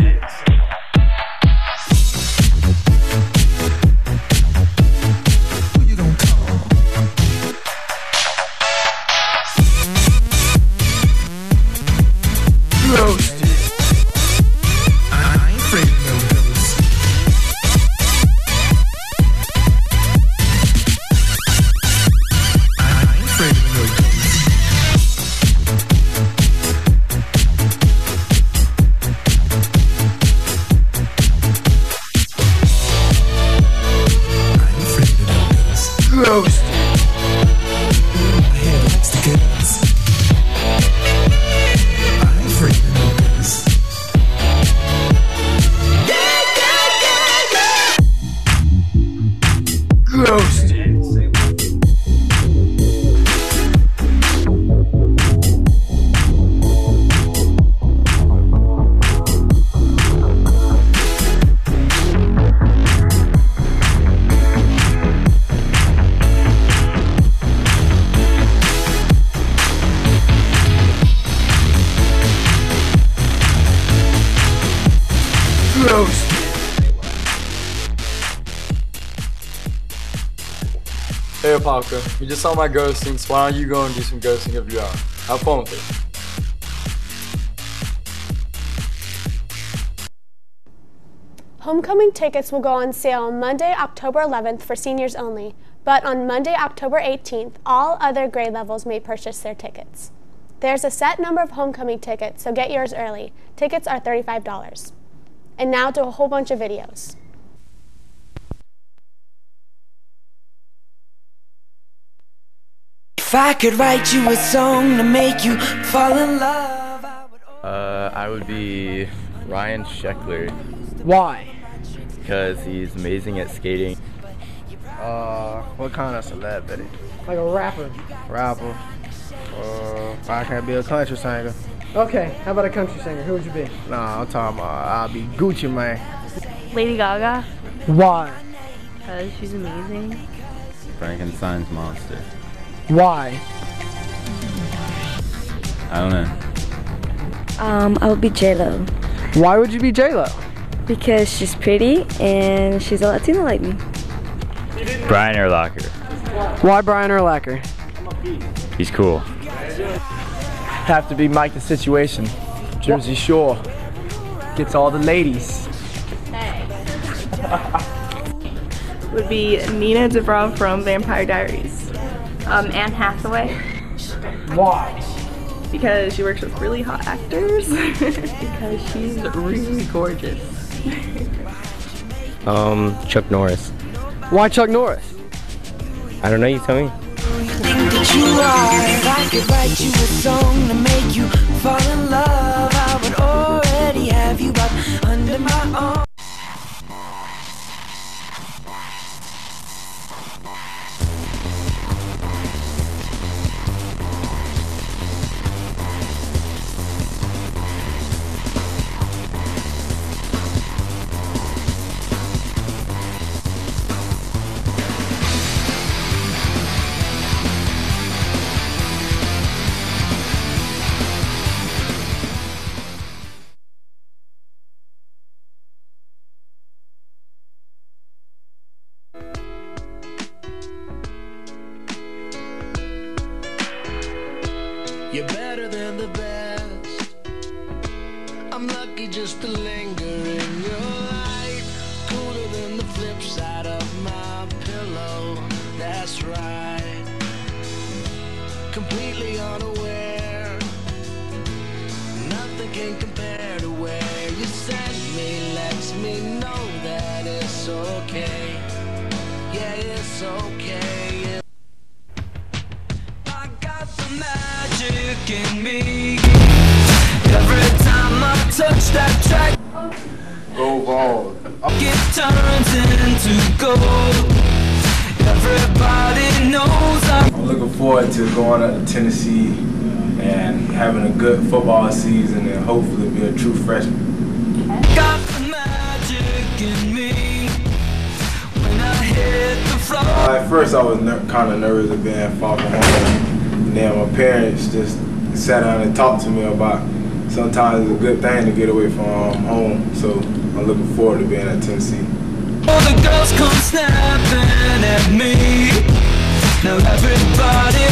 You You just saw my ghosting, so why don't you go and do some ghosting of your own? Have fun with it. Homecoming tickets will go on sale Monday, October 11th for seniors only, but on Monday, October 18th, all other grade levels may purchase their tickets. There's a set number of homecoming tickets, so get yours early. Tickets are $35. And now to a whole bunch of videos. If I could write you a song to make you fall in love. Uh, I would be Ryan Sheckler Why? because he's amazing at skating. Uh, what kind of celebrity? Like a rapper. Rapper. Uh, I can't be a country singer. Okay, how about a country singer? Who would you be? Nah, I'm talking about I'll be Gucci Mane. Lady Gaga, Why? because she's amazing. Frankenstein's monster. Why? I don't know. Um, I would be J Lo Why would you be J Lo? because she's pretty and she's a Latina like me. Brian Urlacher. Why Brian Urlacher? He's cool. Have to be Mike the Situation. Jersey Shore. Gets all the ladies. Would be Nina Dobrev from Vampire Diaries. Um, Anne Hathaway, Why? because she works with really hot actors. because she's really gorgeous. Um, Chuck Norris. Why Chuck Norris? I don't know, you tell me. Think that you sometimes it's a good thing to get away from um, home. So I'm looking forward to being at Tennessee. All the girls come snapping at me. Now everybody.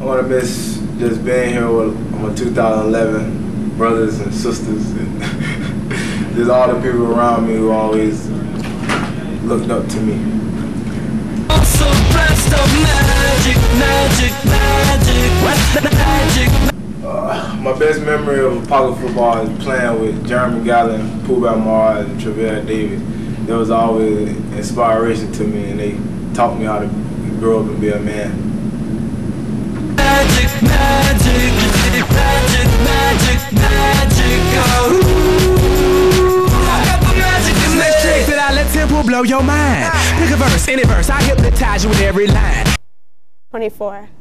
I want to miss just being here with my 2011 brothers and sisters and just all the people around me who always looked up to me. I'm so blessed of magic, magic, magic, magic. Uh, my best memory of pocket football is playing with Jeremy Gallen, Pooh Mars, and Travell Davis. There was always inspiration to me, and they taught me how to grow up and be a man. Magic, magic, magic, magic, magic, oh. I got the magic in me. Let's check that I let tempo blow your mind. Pick a verse, any verse, I hypnotize you with every line. 24.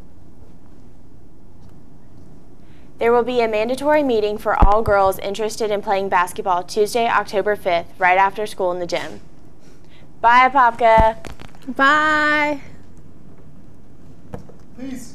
There will be a mandatory meeting for all girls interested in playing basketball Tuesday, October 5th, right after school in the gym. Bye, Popka. Bye. Peace.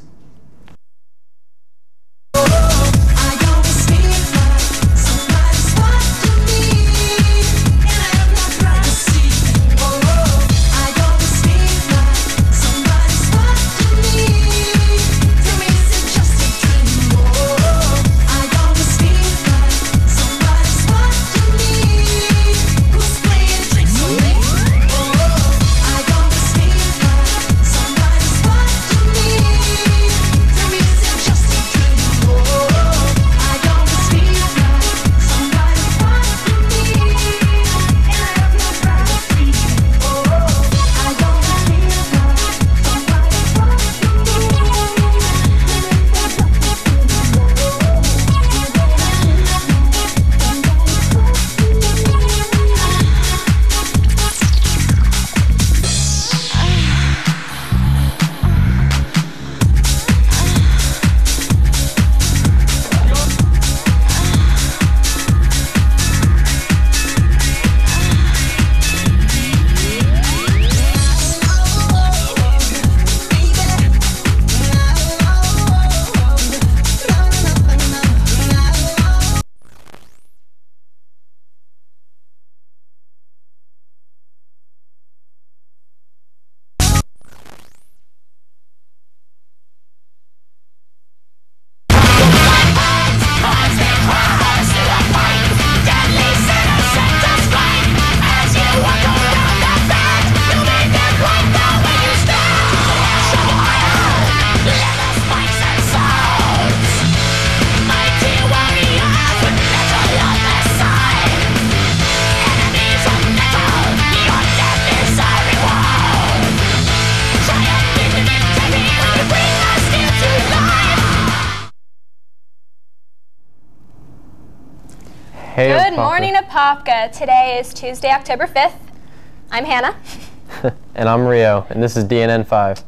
Good morning, Apopka. Today is Tuesday, October 5th. I'm Hannah. And I'm Rio, and this is DNN 5.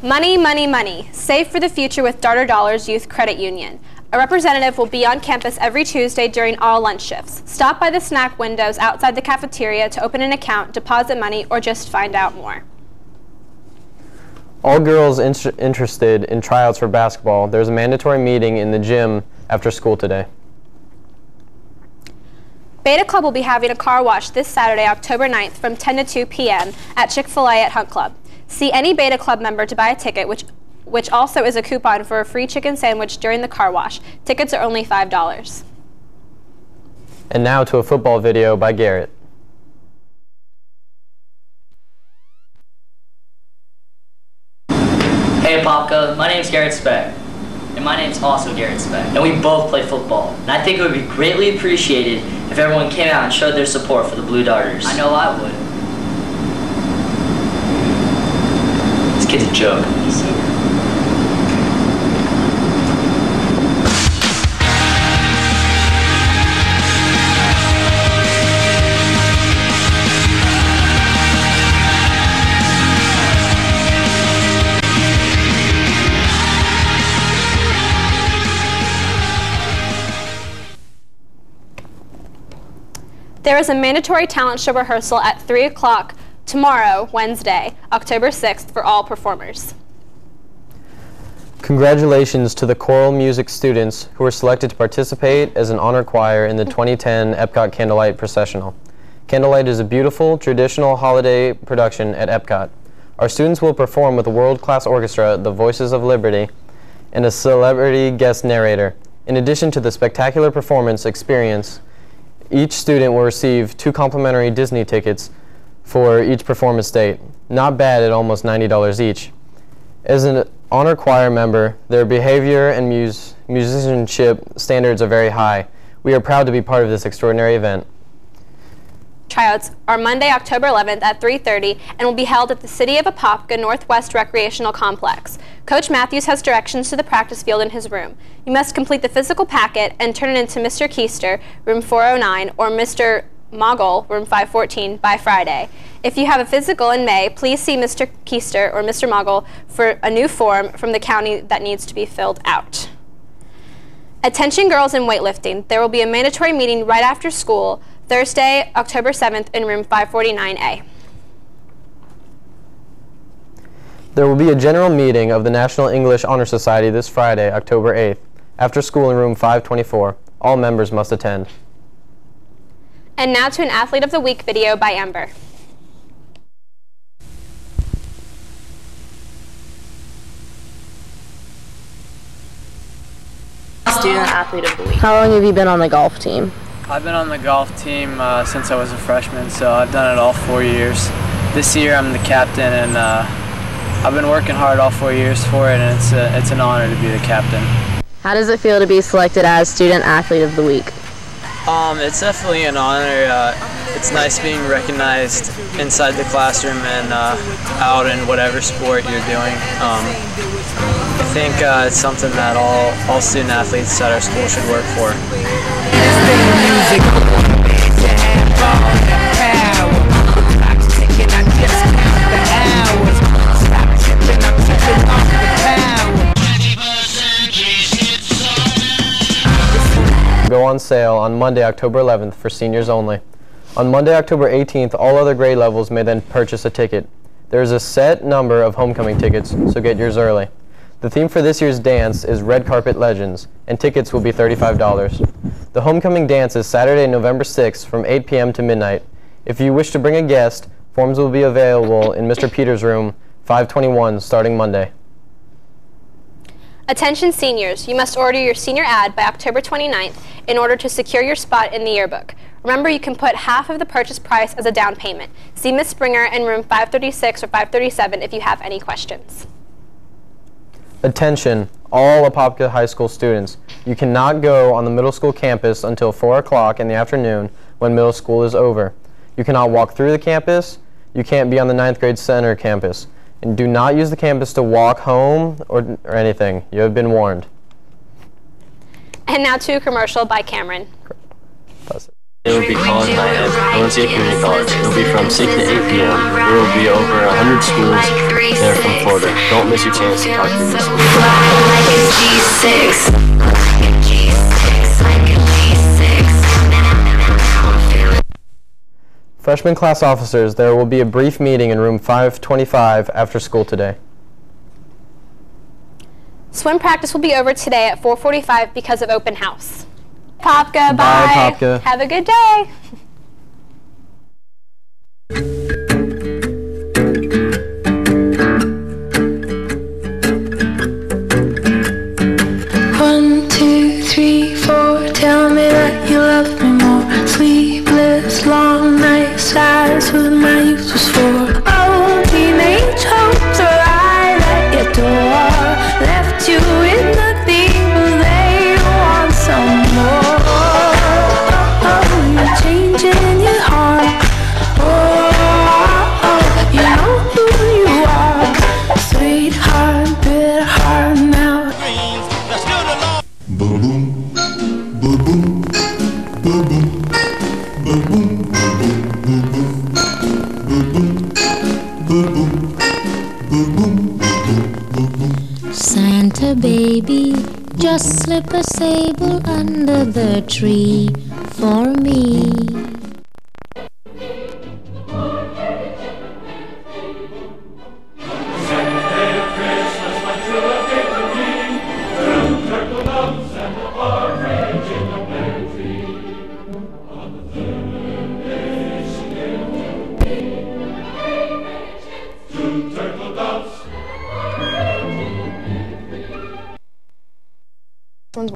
Money, money, money. Save for the future with Darter Dollars Youth Credit Union. A representative will be on campus every Tuesday during all lunch shifts. Stop by the snack windows outside the cafeteria to open an account, deposit money, or just find out more. All girls inter- interested in tryouts for basketball, there's a mandatory meeting in the gym after school today. Beta Club will be having a car wash this Saturday, October 9th from 10 to 2 p.m. at Chick fil A at Hunt Club. See any Beta Club member to buy a ticket, which, which also is a coupon for a free chicken sandwich during the car wash. Tickets are only $5. And now to a football video by Garrett. Hey Popka, my name's Garrett Speck. And my name's also Garrett Speck. And we both play football. And I think it would be greatly appreciated if everyone came out and showed their support for the Blue Darters. I know I would. This kid's a joke. There is a mandatory talent show rehearsal at 3 o'clock tomorrow, Wednesday, October 6th, for all performers. Congratulations to the choral music students who were selected to participate as an honor choir in the mm-hmm. 2010 Epcot Candlelight Processional. Candlelight is a beautiful, traditional holiday production at Epcot. Our students will perform with a world-class orchestra, the Voices of Liberty, and a celebrity guest narrator. In addition to the spectacular performance experience, each student will receive two complimentary Disney tickets for each performance date. Not bad at almost $90 each. As an honor choir member, their behavior and mus- musicianship standards are very high. We are proud to be part of this extraordinary event. Tryouts are Monday, October 11th at 3:30 and will be held at the City of Apopka Northwest Recreational Complex. Coach Matthews has directions to the practice field in his room. You must complete the physical packet and turn it into Mr. Keister, room 409, or Mr. Mogul, room 514, by Friday. If you have a physical in May, please see Mr. Keister or Mr. Mogul for a new form from the county that needs to be filled out. Attention girls in weightlifting. There will be a mandatory meeting right after school, Thursday, October 7th in room 549A. There will be a general meeting of the National English Honor Society this Friday, October 8th, after school in room 524. All members must attend. And now to an Athlete of the Week video by Amber. Student Athlete of the Week. How long have you been on the golf team? I've been on the golf team uh, since I was a freshman, so I've done it all four years. This year I'm the captain, and uh, I've been working hard all four years for it, and it's, a, it's an honor to be the captain. How does it feel to be selected as Student Athlete of the Week? Um, it's definitely an honor. Uh, it's nice being recognized inside the classroom and uh, out in whatever sport you're doing. Um, I think uh, it's something that all, all student athletes at our school should work for. Go on sale on Monday, October 11th for seniors only. On Monday, October 18th, all other grade levels may then purchase a ticket. There is a set number of homecoming tickets, so get yours early. The theme for this year's dance is Red Carpet Legends, and tickets will be $35. The homecoming dance is Saturday, November 6th from 8 p.m. to midnight. If you wish to bring a guest, forms will be available in Mr. Peters' room, 521, starting Monday. Attention seniors, you must order your senior ad by October 29th in order to secure your spot in the yearbook. Remember, you can put half of the purchase price as a down payment. See Ms. Springer in room 536 or 537 if you have any questions. Attention, all Apopka High School students. You cannot go on the middle school campus until 4 o'clock in the afternoon when middle school is over. You cannot walk through the campus. You can't be on the ninth grade center campus. And do not use the campus to walk home or, or anything. You have been warned. And now to a commercial by Cameron. It will be college night at Valencia Community College. It'll be from 6 to 8 p.m. There will be over 100 schools there from Florida. Don't miss your chance to talk to your Freshman class officers, there will be a brief meeting in room 525 after school today. Swim practice will be over today at 4:45 because of open house. Popka, bye. Bye, Popka. Have a good day. One, two, three, four. Tell me that you love me more. Sleepless, long nights, eyes with my baby, just slip a sable under the tree for me.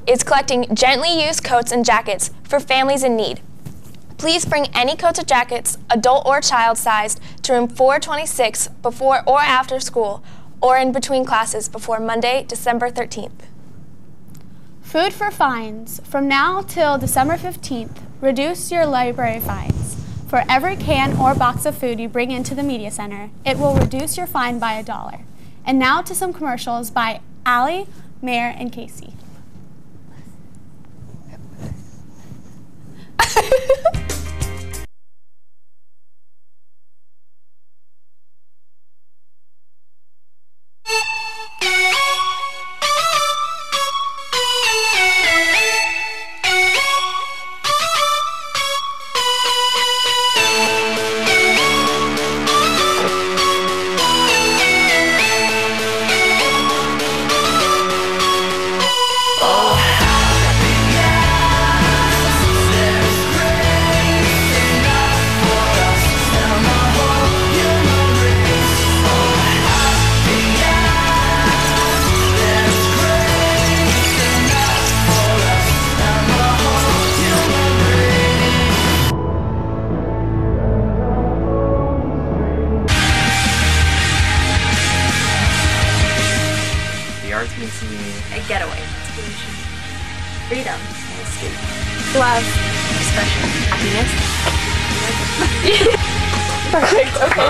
Is collecting gently used coats and jackets for families in need. Please bring any coats or jackets, adult or child sized, to room 426 before or after school or in between classes before Monday, December 13th. Food for fines. From now till December 15th, reduce your library fines. For every can or box of food you bring into the Media Center, it will reduce your fine by a dollar. And now to some commercials by Allie, Mayor, and Casey. Bye. Perfect, okay.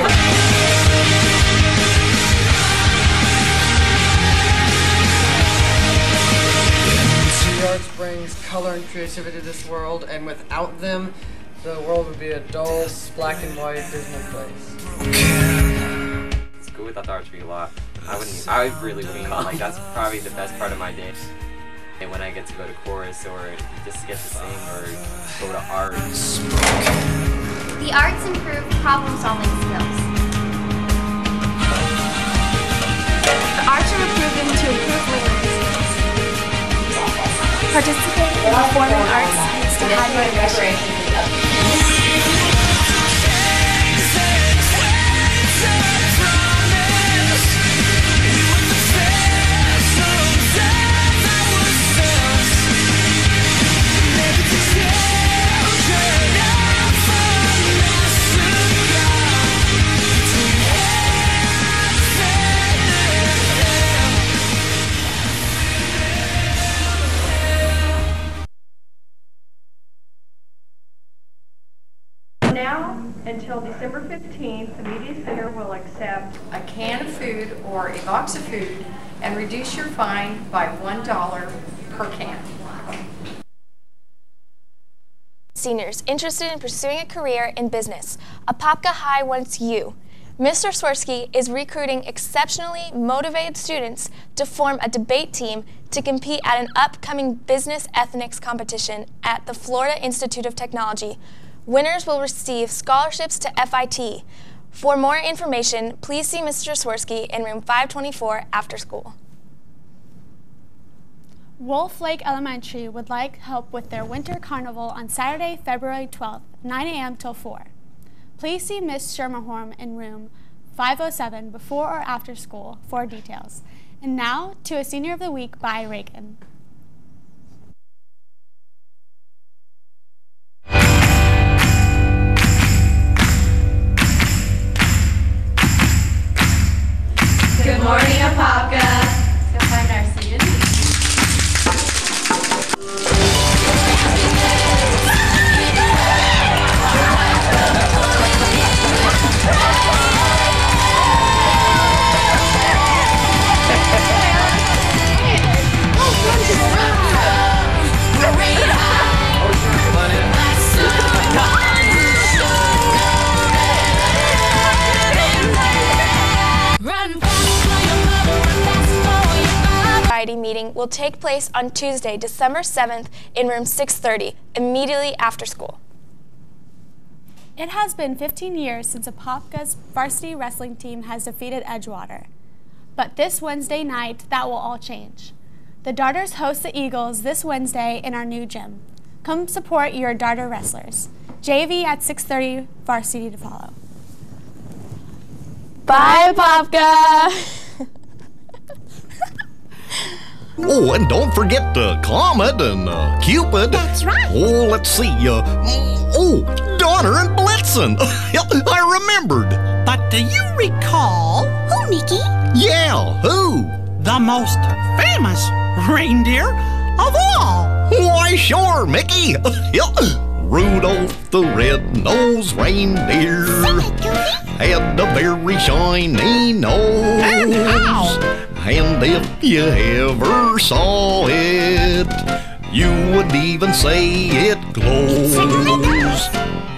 The arts brings color and creativity to this world, and without them, the world would be a dull, black and white Disney place. school without the arts would be a lot. I wouldn't. I really wouldn't. Like that's probably the best part of my day. And when I get to go to chorus or just get to sing or go to art. The arts improve problem-solving skills. The arts are proven to improve language skills. Participate in performing arts to high now until December 15th, the Media Center will accept a can of food or a box of food and reduce your fine by $1 per can. seniors interested in pursuing a career in business, Apopka High wants you. Mr. Swirsky is recruiting exceptionally motivated students to form a debate team to compete at an upcoming business ethics competition at the Florida Institute of Technology. Winners will receive scholarships to FIT. For more information, please see Mr. Swirsky in room 524 after school. Wolf Lake Elementary would like help with their winter carnival on Saturday, February 12th, 9 a.m. till 4. Please see Miss Schermerhorn in room 507 before or after school for details. And now to a Senior of the Week by Reagan. Good morning, Apopka. Let's go find our seat. Society meeting will take place on Tuesday, December 7th in room 630, immediately after school. It has been 15 years since Apopka's varsity wrestling team has defeated Edgewater. But this Wednesday night, that will all change. The Darters host the Eagles this Wednesday in our new gym. Come support your Darter wrestlers. JV at 6:30, varsity to follow. Bye, Popka! Oh, and don't forget uh, Comet and uh, Cupid. That's right. Oh, let's see. Uh, oh, Donner and Blitzen. I remembered. But do you recall? Who, Mickey? Yeah, who? The most famous reindeer of all. Why, sure, Mickey. Rudolph the red-nosed reindeer had a very shiny nose. And how? And if you ever saw it, you would even say it glows.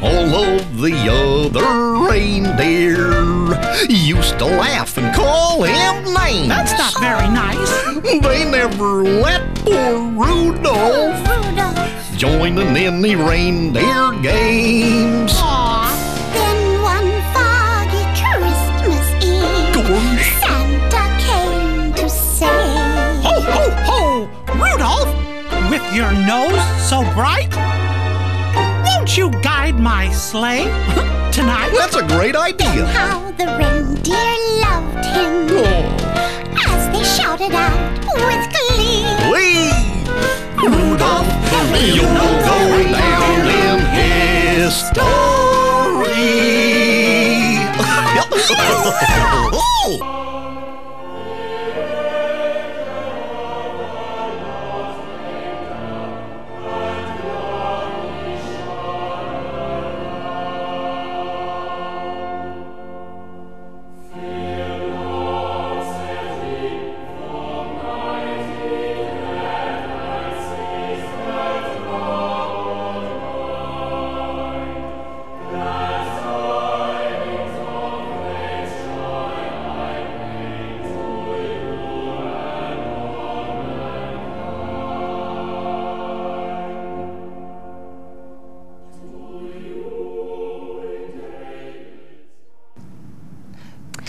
All of the other reindeer used to laugh and call him names. That's not very nice. They never let poor Rudolph join in any reindeer games. Then your nose so bright, won't you guide my sleigh tonight? That's a great idea. How the reindeer loved him oh. as they shouted out with glee. Wee! Rudolph, you'll go down in history. Oh.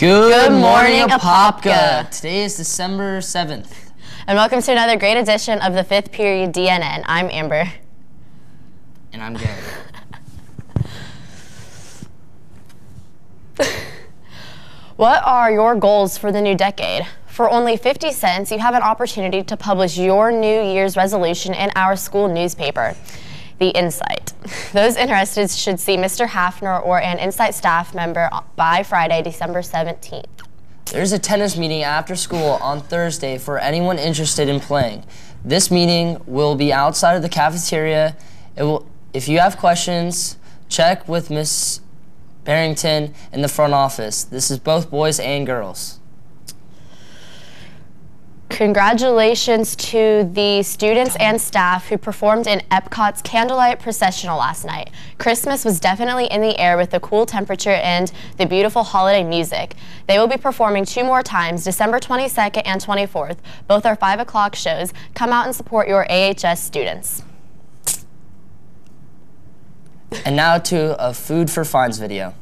Good, Good morning, morning, Apopka. Apopka. Today is December 7th. And welcome to another great edition of the fifth period DNN. I'm Amber. And I'm Gary. What are your goals for the new decade? For only 50 cents, you have an opportunity to publish your New Year's resolution in our school newspaper, The Insight. Those interested should see Mr. Hafner or an Insight staff member by Friday, December 17th. There's a tennis meeting after school on Thursday for anyone interested in playing. This meeting will be outside of the cafeteria. It will, if you have questions, check with Miss Barrington in the front office. This is both boys and girls. Congratulations to the students and staff who performed in Epcot's Candlelight Processional last night. Christmas was definitely in the air with the cool temperature and the beautiful holiday music. They will be performing two more times, December 22nd and 24th. Both are 5 o'clock shows. Come out and support your AHS students. And now to a Food for Fines video.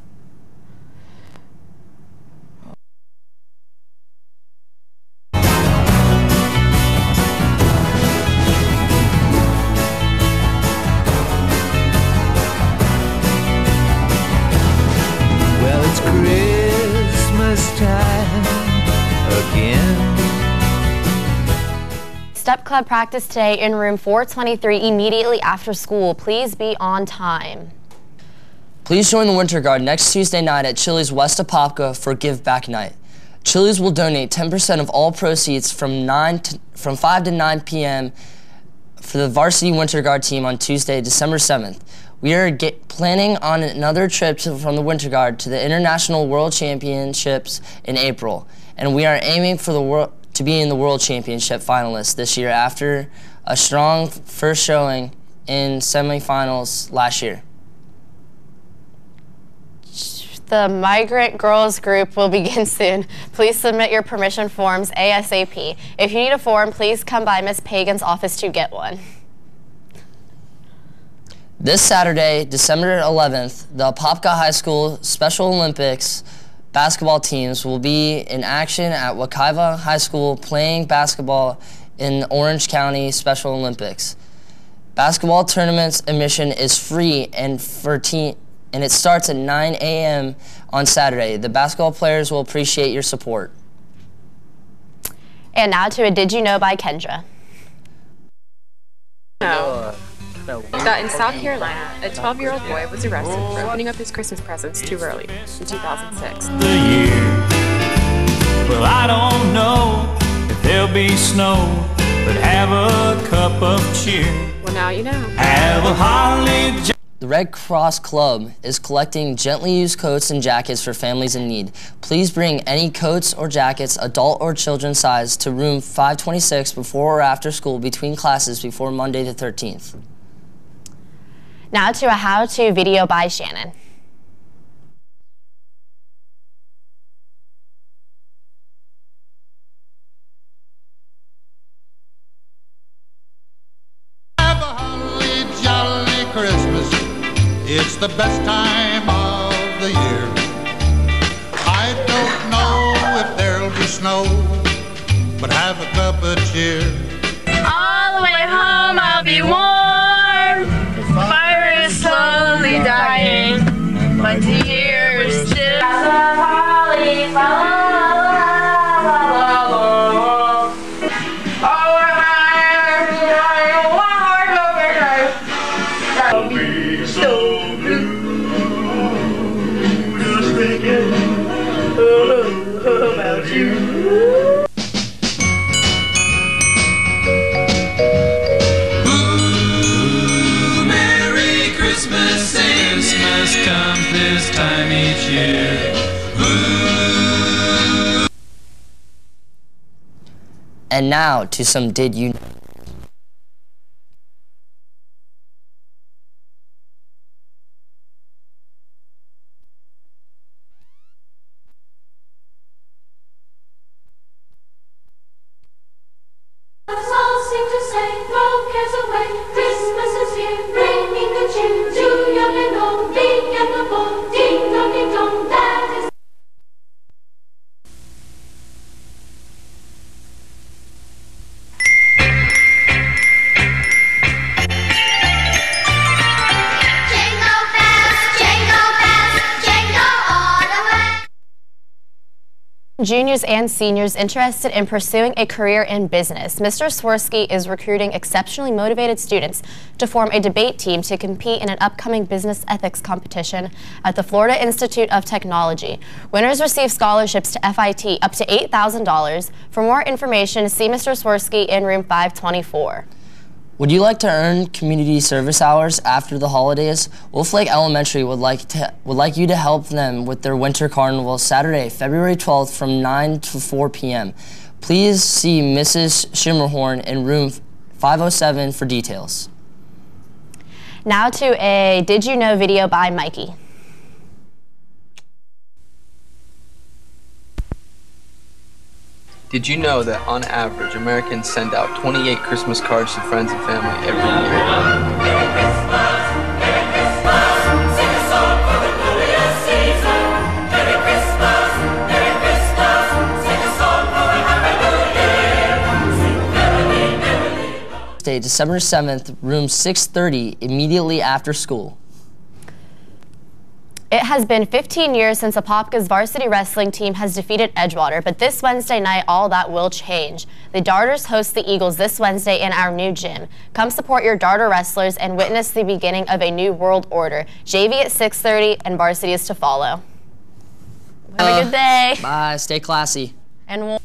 Time again. Step Club practice today in room 423 immediately after school. Please be on time. Please join the Winter Guard next Tuesday night at Chili's West Apopka for Give Back Night. Chili's will donate 10% of all proceeds from 9 to, from 5 to 9 p.m. for the varsity Winter Guard team on Tuesday, December 7th. We are get, planning on another trip to, from the Winter Guard to the International World Championships in April, and we are aiming for the world to be in the World Championship finalists this year after a strong first showing in semifinals last year. The migrant girls group will begin soon. Please submit your permission forms ASAP. If you need a form, please come by Miss Pagan's office to get one. This Saturday, December 11th, the Apopka High School Special Olympics basketball teams will be in action at Wekiva High School playing basketball in Orange County Special Olympics. Basketball tournaments admission is free and for teen, and it starts at 9 a.m. on Saturday. The basketball players will appreciate your support. And now to a Did You Know by Kendra. No. That in South Carolina, a 12 year old boy was arrested for opening up his Christmas presents too early in 2006. the year. Well, I don't know if there'll be snow, but have a cup of cheer. Well, now you know. Have a holly The Red Cross Club is collecting gently used coats and jackets for families in need. Please bring any coats or jackets, adult or children size, to room 526 before or after school between classes before Monday the 13th. Now to a how to video by Shannon. jolly Christmas. It's the best time of the year. I don't know if there'll be snow, but have a cup of cheer. All the way home, I'll be warm. And now to some Did You Know? Juniors and seniors interested in pursuing a career in business, Mr. Swirsky is recruiting exceptionally motivated students to form a debate team to compete in an upcoming business ethics competition at the Florida Institute of Technology. Winners receive scholarships to FIT up to $8,000. For more information, see Mr. Swirsky in room 524. Would you like to earn community service hours after the holidays? Wolf Lake Elementary would like to, would like you to help them with their winter carnival Saturday, February 12th from 9 to 4 p.m. Please see Mrs. Schimmerhorn in room 507 for details. Now to a Did You Know video by Mikey. Did you know that on average, Americans send out 28 Christmas cards to friends and family every year? Day, December 7th, room 630, immediately after school. It has been 15 years since Apopka's varsity wrestling team has defeated Edgewater, but this Wednesday night, all that will change. The Darters host the Eagles this Wednesday in our new gym. Come support your Darter wrestlers and witness the beginning of a new world order. JV at 6.30 and varsity is to follow. Have a good day. Bye. Stay classy. And we'll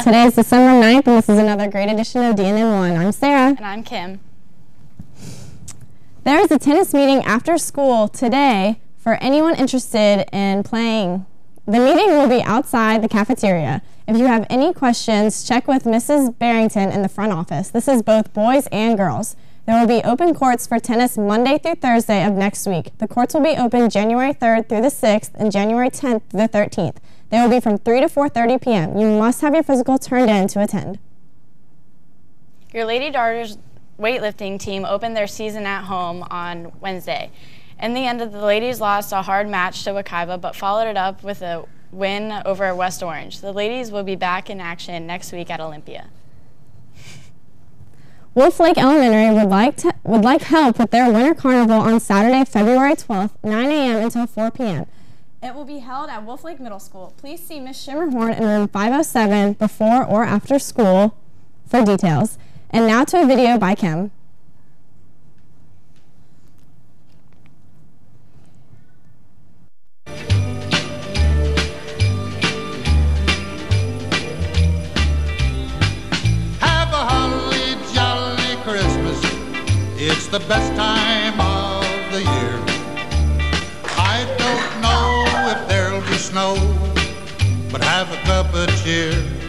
Today is December 9th, and this is another great edition of DNN1. I'm Sarah. And I'm Kim. There is a tennis meeting after school today for anyone interested in playing. The meeting will be outside the cafeteria. If you have any questions, check with Mrs. Barrington in the front office. This is both boys and girls. There will be open courts for tennis Monday through Thursday of next week. The courts will be open January 3rd through the 6th and January 10th through the 13th. They will be from 3 to 4:30 p.m. You must have your physical turned in to attend. Your Lady Darters weightlifting team opened their season at home on Wednesday. In the end, of the ladies lost a hard match to Wekiva, but followed it up with a win over West Orange. The ladies will be back in action next week at Olympia. Wolf Lake Elementary would like to, would like help with their winter carnival on Saturday, February 12th, 9 a.m. until 4 p.m. It will be held at Wolf Lake Middle School. Please see Ms. Shimmerhorn in room 507 before or after school for details. And now to a video by Kim. Have a holly jolly Christmas. It's the best time but have a cup of cheer.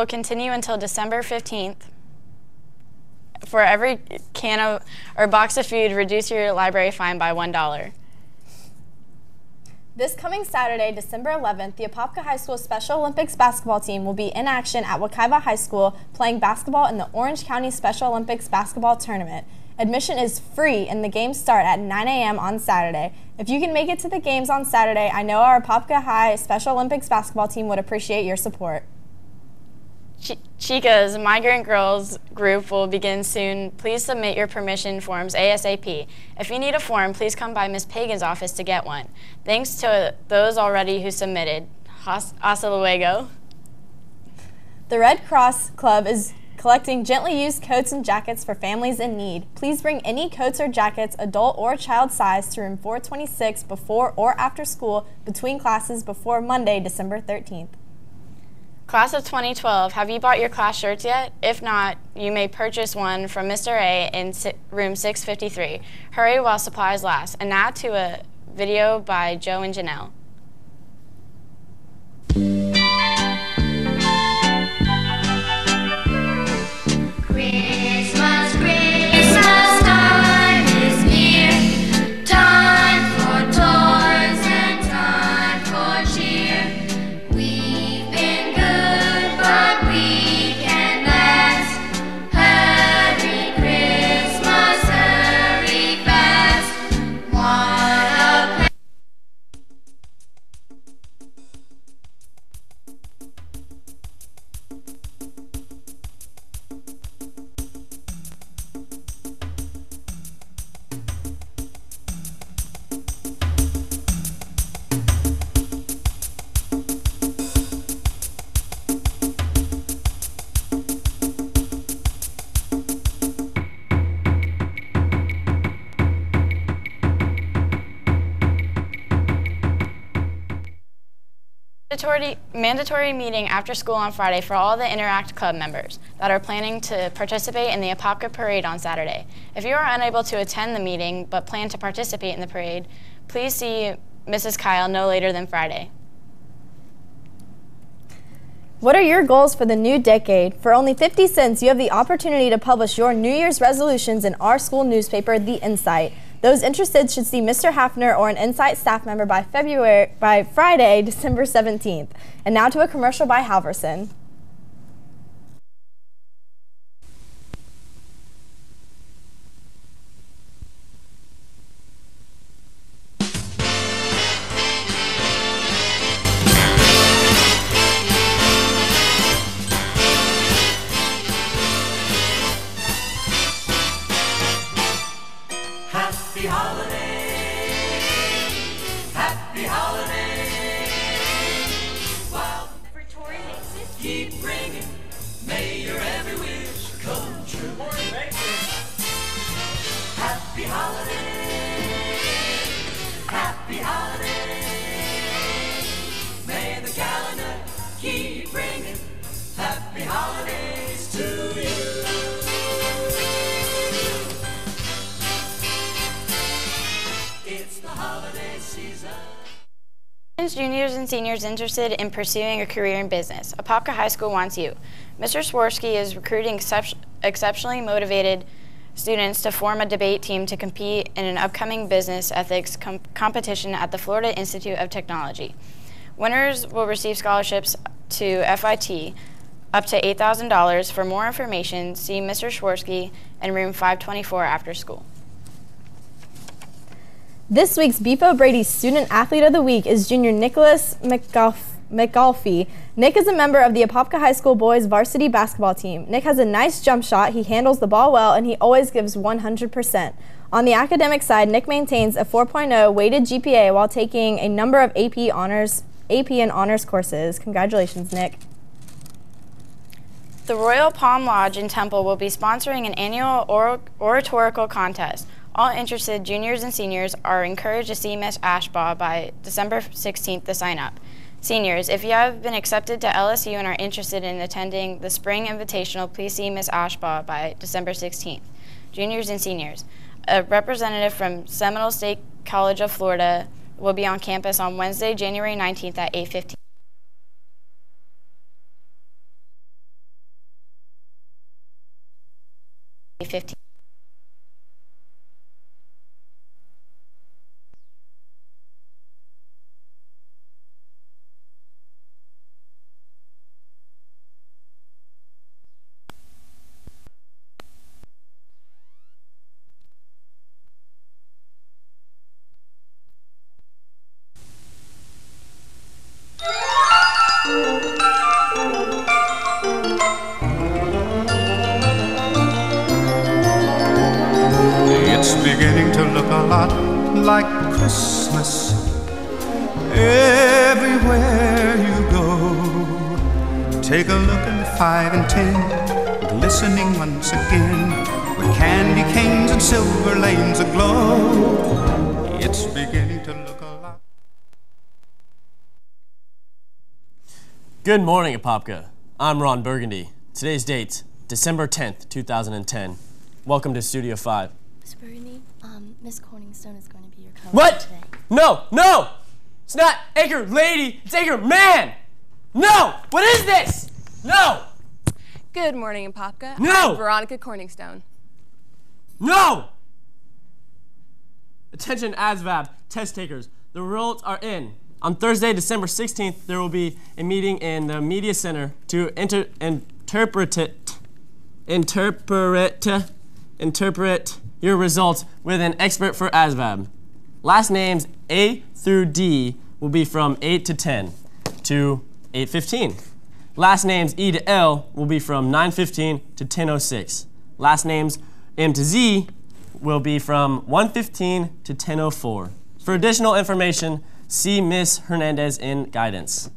Will continue until December 15th. For every can of or box of food, reduce your library fine by $1. This coming Saturday, December 11th, the Apopka High School Special Olympics basketball team will be in action at Wekiva High School playing basketball in the Orange County Special Olympics basketball tournament. Admission is free and the games start at 9 a.m. on Saturday. If you can make it to the games on Saturday, I know our Apopka High Special Olympics basketball team would appreciate your support. Ch- Chica's Migrant Girls group will begin soon. Please submit your permission forms ASAP. If you need a form, please come by Ms. Pagan's office to get one. Thanks to those already who submitted. Has- Hasta luego. The Red Cross Club is collecting gently used coats and jackets for families in need. Please bring any coats or jackets, adult or child size, to room 426 before or after school between classes before Monday, December 13th. Class of 2012, have you bought your class shirts yet? If not, you may purchase one from Mr. A in room 653. Hurry while supplies last. And now to a video by Joe and Janelle. Mandatory, mandatory meeting after school on Friday for all the Interact Club members that are planning to participate in the Apopka Parade on Saturday. If you are unable to attend the meeting but plan to participate in the parade, please see Mrs. Kyle no later than Friday. What are your goals for the new decade? For only 50 cents, you have the opportunity to publish your New Year's resolutions in our school newspaper, The Insight. Those interested should see Mr. Hafner or an Insight staff member by February by Friday, December 17th. And now to a commercial by Halverson. Seniors interested in pursuing a career in business, Apopka High School wants you. Mr. Swirsky is recruiting excep- exceptionally motivated students to form a debate team to compete in an upcoming business ethics com- competition at the Florida Institute of Technology. Winners will receive scholarships to FIT up to $8,000. For more information, see Mr. Swirsky in room 524 after school. This week's Beef Brady Student Athlete of the Week is junior Nicholas McGulfey. Nick is a member of the Apopka High School boys varsity basketball team. Nick has a nice jump shot, he handles the ball well, and he always gives 100%. On the academic side, Nick maintains a 4.0 weighted GPA while taking a number of AP honors, AP and honors courses. Congratulations, Nick. The Royal Palm Lodge in Temple will be sponsoring an annual or- oratorical contest. All interested juniors and seniors are encouraged to see Miss Ashbaugh by December 16th to sign up. Seniors, if you have been accepted to LSU and are interested in attending the Spring Invitational, please see Miss Ashbaugh by December 16th. Juniors and seniors, a representative from Seminole State College of Florida will be on campus on Wednesday, January 19th at 8:15. Fifteen. Good morning, Apopka. I'm Ron Burgundy. Today's date, December 10th, 2010. Welcome to Studio 5. Miss Burgundy, um, Miss Corningstone is going to be your coach What? today. No, no! It's not Anchor Lady, it's Anchor Man! No! What is this? No! Good morning, Apopka. No! I'm Veronica Corningstone. No! Attention ASVAB test takers. The results are in. On Thursday, December 16th, there will be a meeting in the Media Center to inter- interpret it, interpret, interpret your results with an expert for ASVAB. Last names A through D will be from 8 to 10 to 8.15. Last names E to L will be from 9.15 to 10.06. Last names M to Z will be from 1.15 to 10.04. For additional information, see Miss Hernandez in guidance.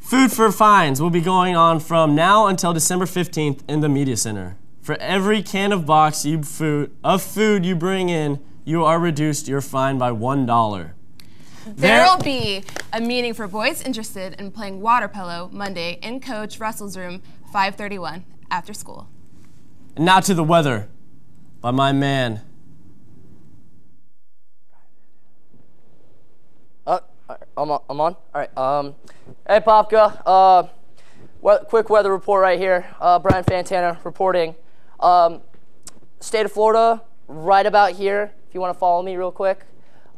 Food for Fines will be going on from now until December 15th in the Media Center. For every can of box you food, of food you bring in, you are reduced your fine by $1. There will be a meeting for boys interested in playing water polo Monday in Coach Russell's room, 531, after school. And now to the weather by my man. Uh, I'm on. I'm on. All right. Um, hey, Popka. Uh, quick weather report right here. Uh, Brian Fantana reporting. Um, state of Florida, right about here. If you want to follow me real quick.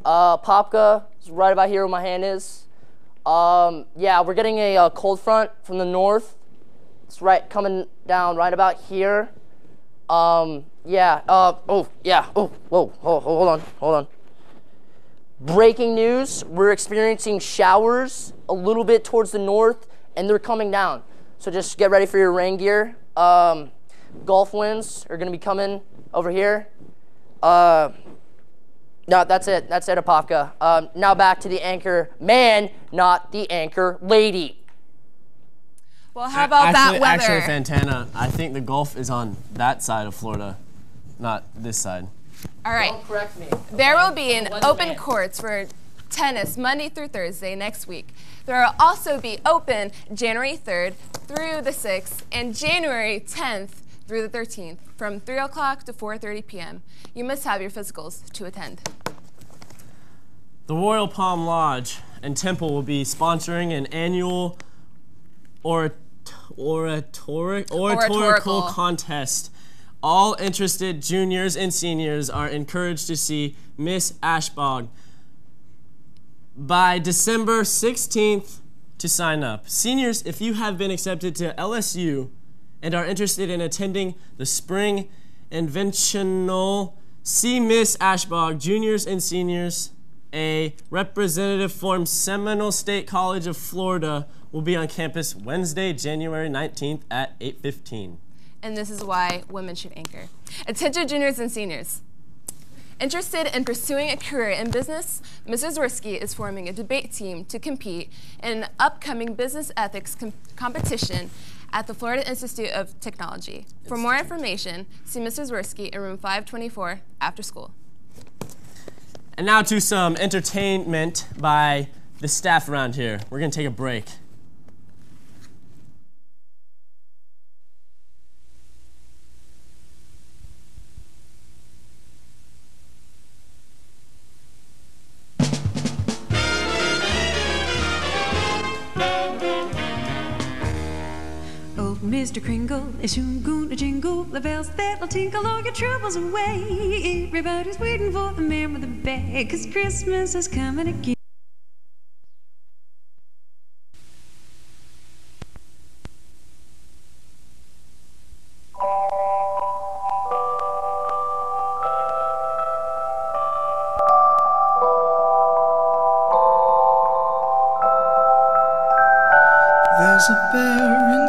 Uh, Popka is right about here where my hand is. Um, yeah, we're getting a uh, cold front from the north. It's right coming down right about here. Um, yeah. Uh, oh, yeah. Oh, whoa. Hold, hold on. Hold on. Breaking news: We're experiencing showers a little bit towards the north, and they're coming down. So just get ready for your rain gear. Um, Gulf winds are going to be coming over here. Uh, no, that's it. That's it, Apopka. Um, now back to the anchor man, not the anchor lady. Well, how about actually, that weather? Actually, Fantana, I think the Gulf is on that side of Florida, not this side. All right. Don't correct me. There will be an open courts for tennis Monday through Thursday next week. There will also be open January 3rd through the 6th and January 10th through the 13th from 3 o'clock to 4.30 p.m. You must have your physicals to attend. The Royal Palm Lodge and Temple will be sponsoring an annual orat- oratoric, oratorical Oratorical. contest. All interested juniors and seniors are encouraged to see Miss Ashbaugh by December 16th to sign up. Seniors, if you have been accepted to LSU and are interested in attending the Spring Inventional, see Miss Ashbaugh. Juniors and seniors, a representative from Seminole State College of Florida will be on campus Wednesday, January 19th at 8:15. And this is why women should anchor. Attention juniors and seniors. Interested in pursuing a career in business, Mrs. Risky is forming a debate team to compete in an upcoming business ethics com- competition at the Florida Institute of Technology. For more information, see Mrs. Risky in room 524 after school. And now to some entertainment by the staff around here. We're going to take a break. Oh, Old Mr. Kringle is soon gonna jingle the bells that'll tinkle all your troubles away. Everybody's waiting for the man with the bag, cause Christmas is coming again.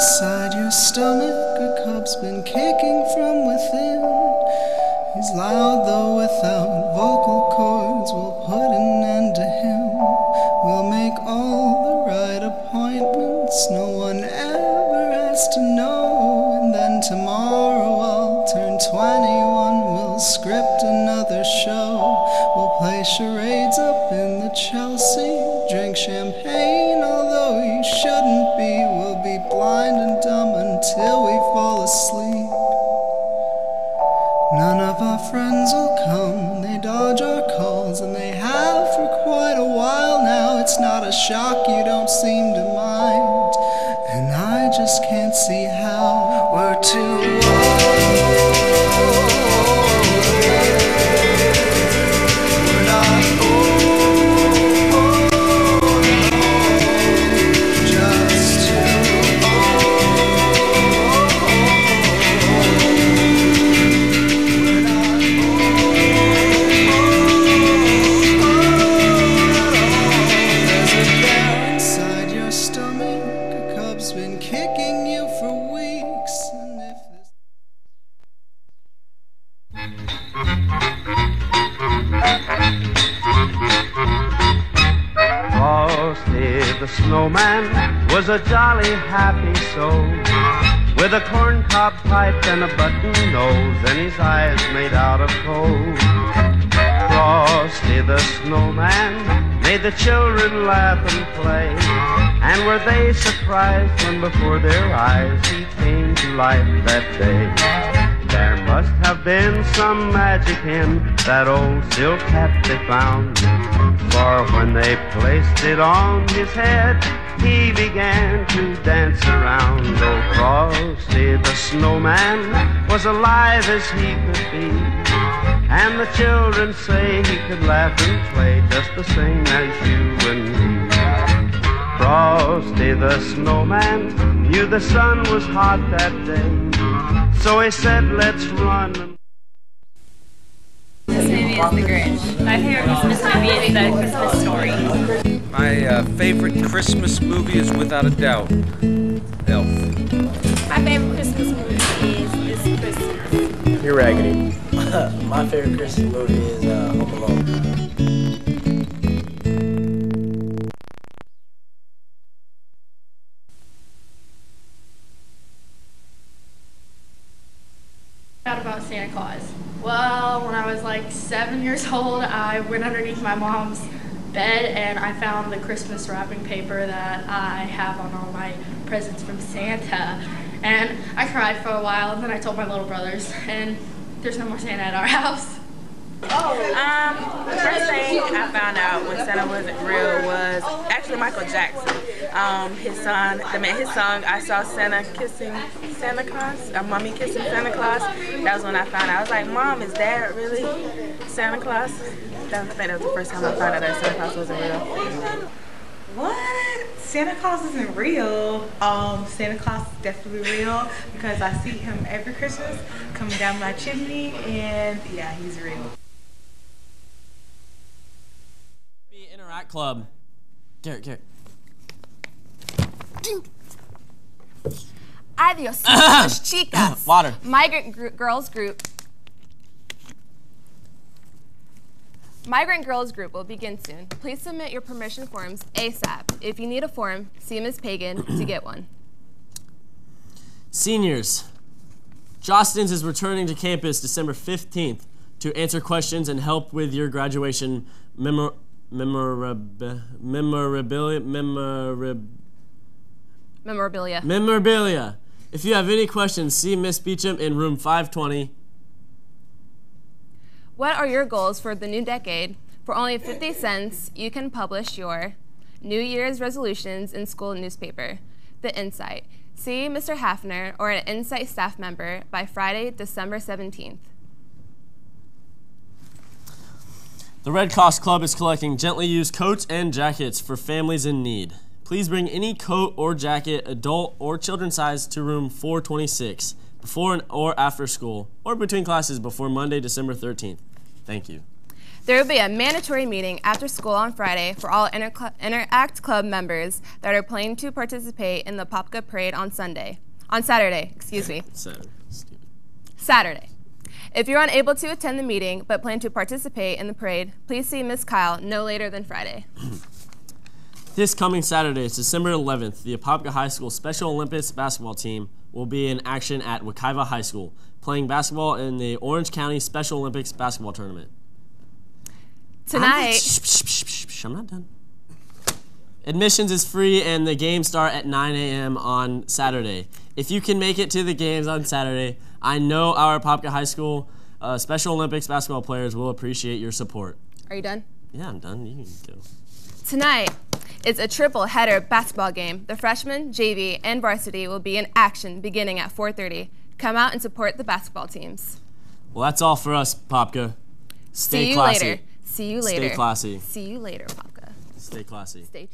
Inside your stomach, a cub's been kicking from within. He's loud though without vocal cords, we'll put an end to him. That old silk hat they found. For when they placed it on his head, he began to dance around. Oh, Frosty the snowman was alive as he could be. And the children say he could laugh and play just the same as you and me. Frosty the snowman knew the sun was hot that day. So he said, let's run. Favorite Christmas movie is without a doubt Elf. My favorite Christmas movie is This Christmas. You're raggedy. My favorite Christmas movie is uh, Home Alone. out about Santa Claus? Well, when I was like seven years old, I went underneath my mom's bed and I found the Christmas wrapping paper that I have on all my presents from Santa. And I cried for a while, and then I told my little brothers, and there's no more Santa at our house. Um, the first thing I found out when Santa wasn't real was actually Michael Jackson. Um, his son, the man, his song, I saw Santa kissing Santa Claus, a mommy kissing Santa Claus. That was when I found out. I was like, Mom, is that really Santa Claus? That, I think that was the first time I found out that Santa Claus wasn't real. What? Santa Claus isn't real. Um, Santa Claus is definitely real because I see him every Christmas coming down my chimney, and yeah, he's real. Interact Club. Garrett, Garrett. Adios, chicas, chicas. Water. Migrant gr- girls group. Migrant Girls Group will begin soon. Please submit your permission forms ASAP. If you need a form, see Ms. Pagan to get one. Seniors. Jostens is returning to campus December 15th to answer questions and help with your graduation memor- memorab- memorabilia. Memorab- Memorabilia. memorabilia. If you have any questions, see Miss Beecham in room 520. What are your goals for the new decade? For only 50 cents, you can publish your New Year's resolutions in school newspaper, The Insight. See Mr. Hafner or an Insight staff member by Friday, December 17th. The Red Cross Club is collecting gently used coats and jackets for families in need. Please bring any coat or jacket, adult or children size, to room 426 before and or after school or between classes before Monday, December 13th. Thank you. There will be a mandatory meeting after school on Friday for all Inter- Interact Club members that are planning to participate in the Popka Parade on Sunday. On Saturday, excuse me. Saturday. Saturday. If you're unable to attend the meeting but plan to participate in the parade, please see Ms. Kyle no later than Friday. This coming Saturday, December 11th, the Apopka High School Special Olympics basketball team will be in action at Wekiva High School, playing basketball in the Orange County Special Olympics basketball tournament. I'm Tonight, shh, shh, shh, shh, I'm not done. Admissions is free and the games start at 9 a.m. on Saturday. If you can make it to the games on Saturday, I know our Apopka High School uh, Special Olympics basketball players will appreciate your support. are you done? Yeah, I'm done. You can go. Tonight is a triple header basketball game. The freshman, JV, and varsity will be in action beginning at 4:30. Come out and support the basketball teams. Well, that's all for us, Popka. Stay See you classy. later. See you later. Stay classy. See you later, Popka. Stay classy. Stay.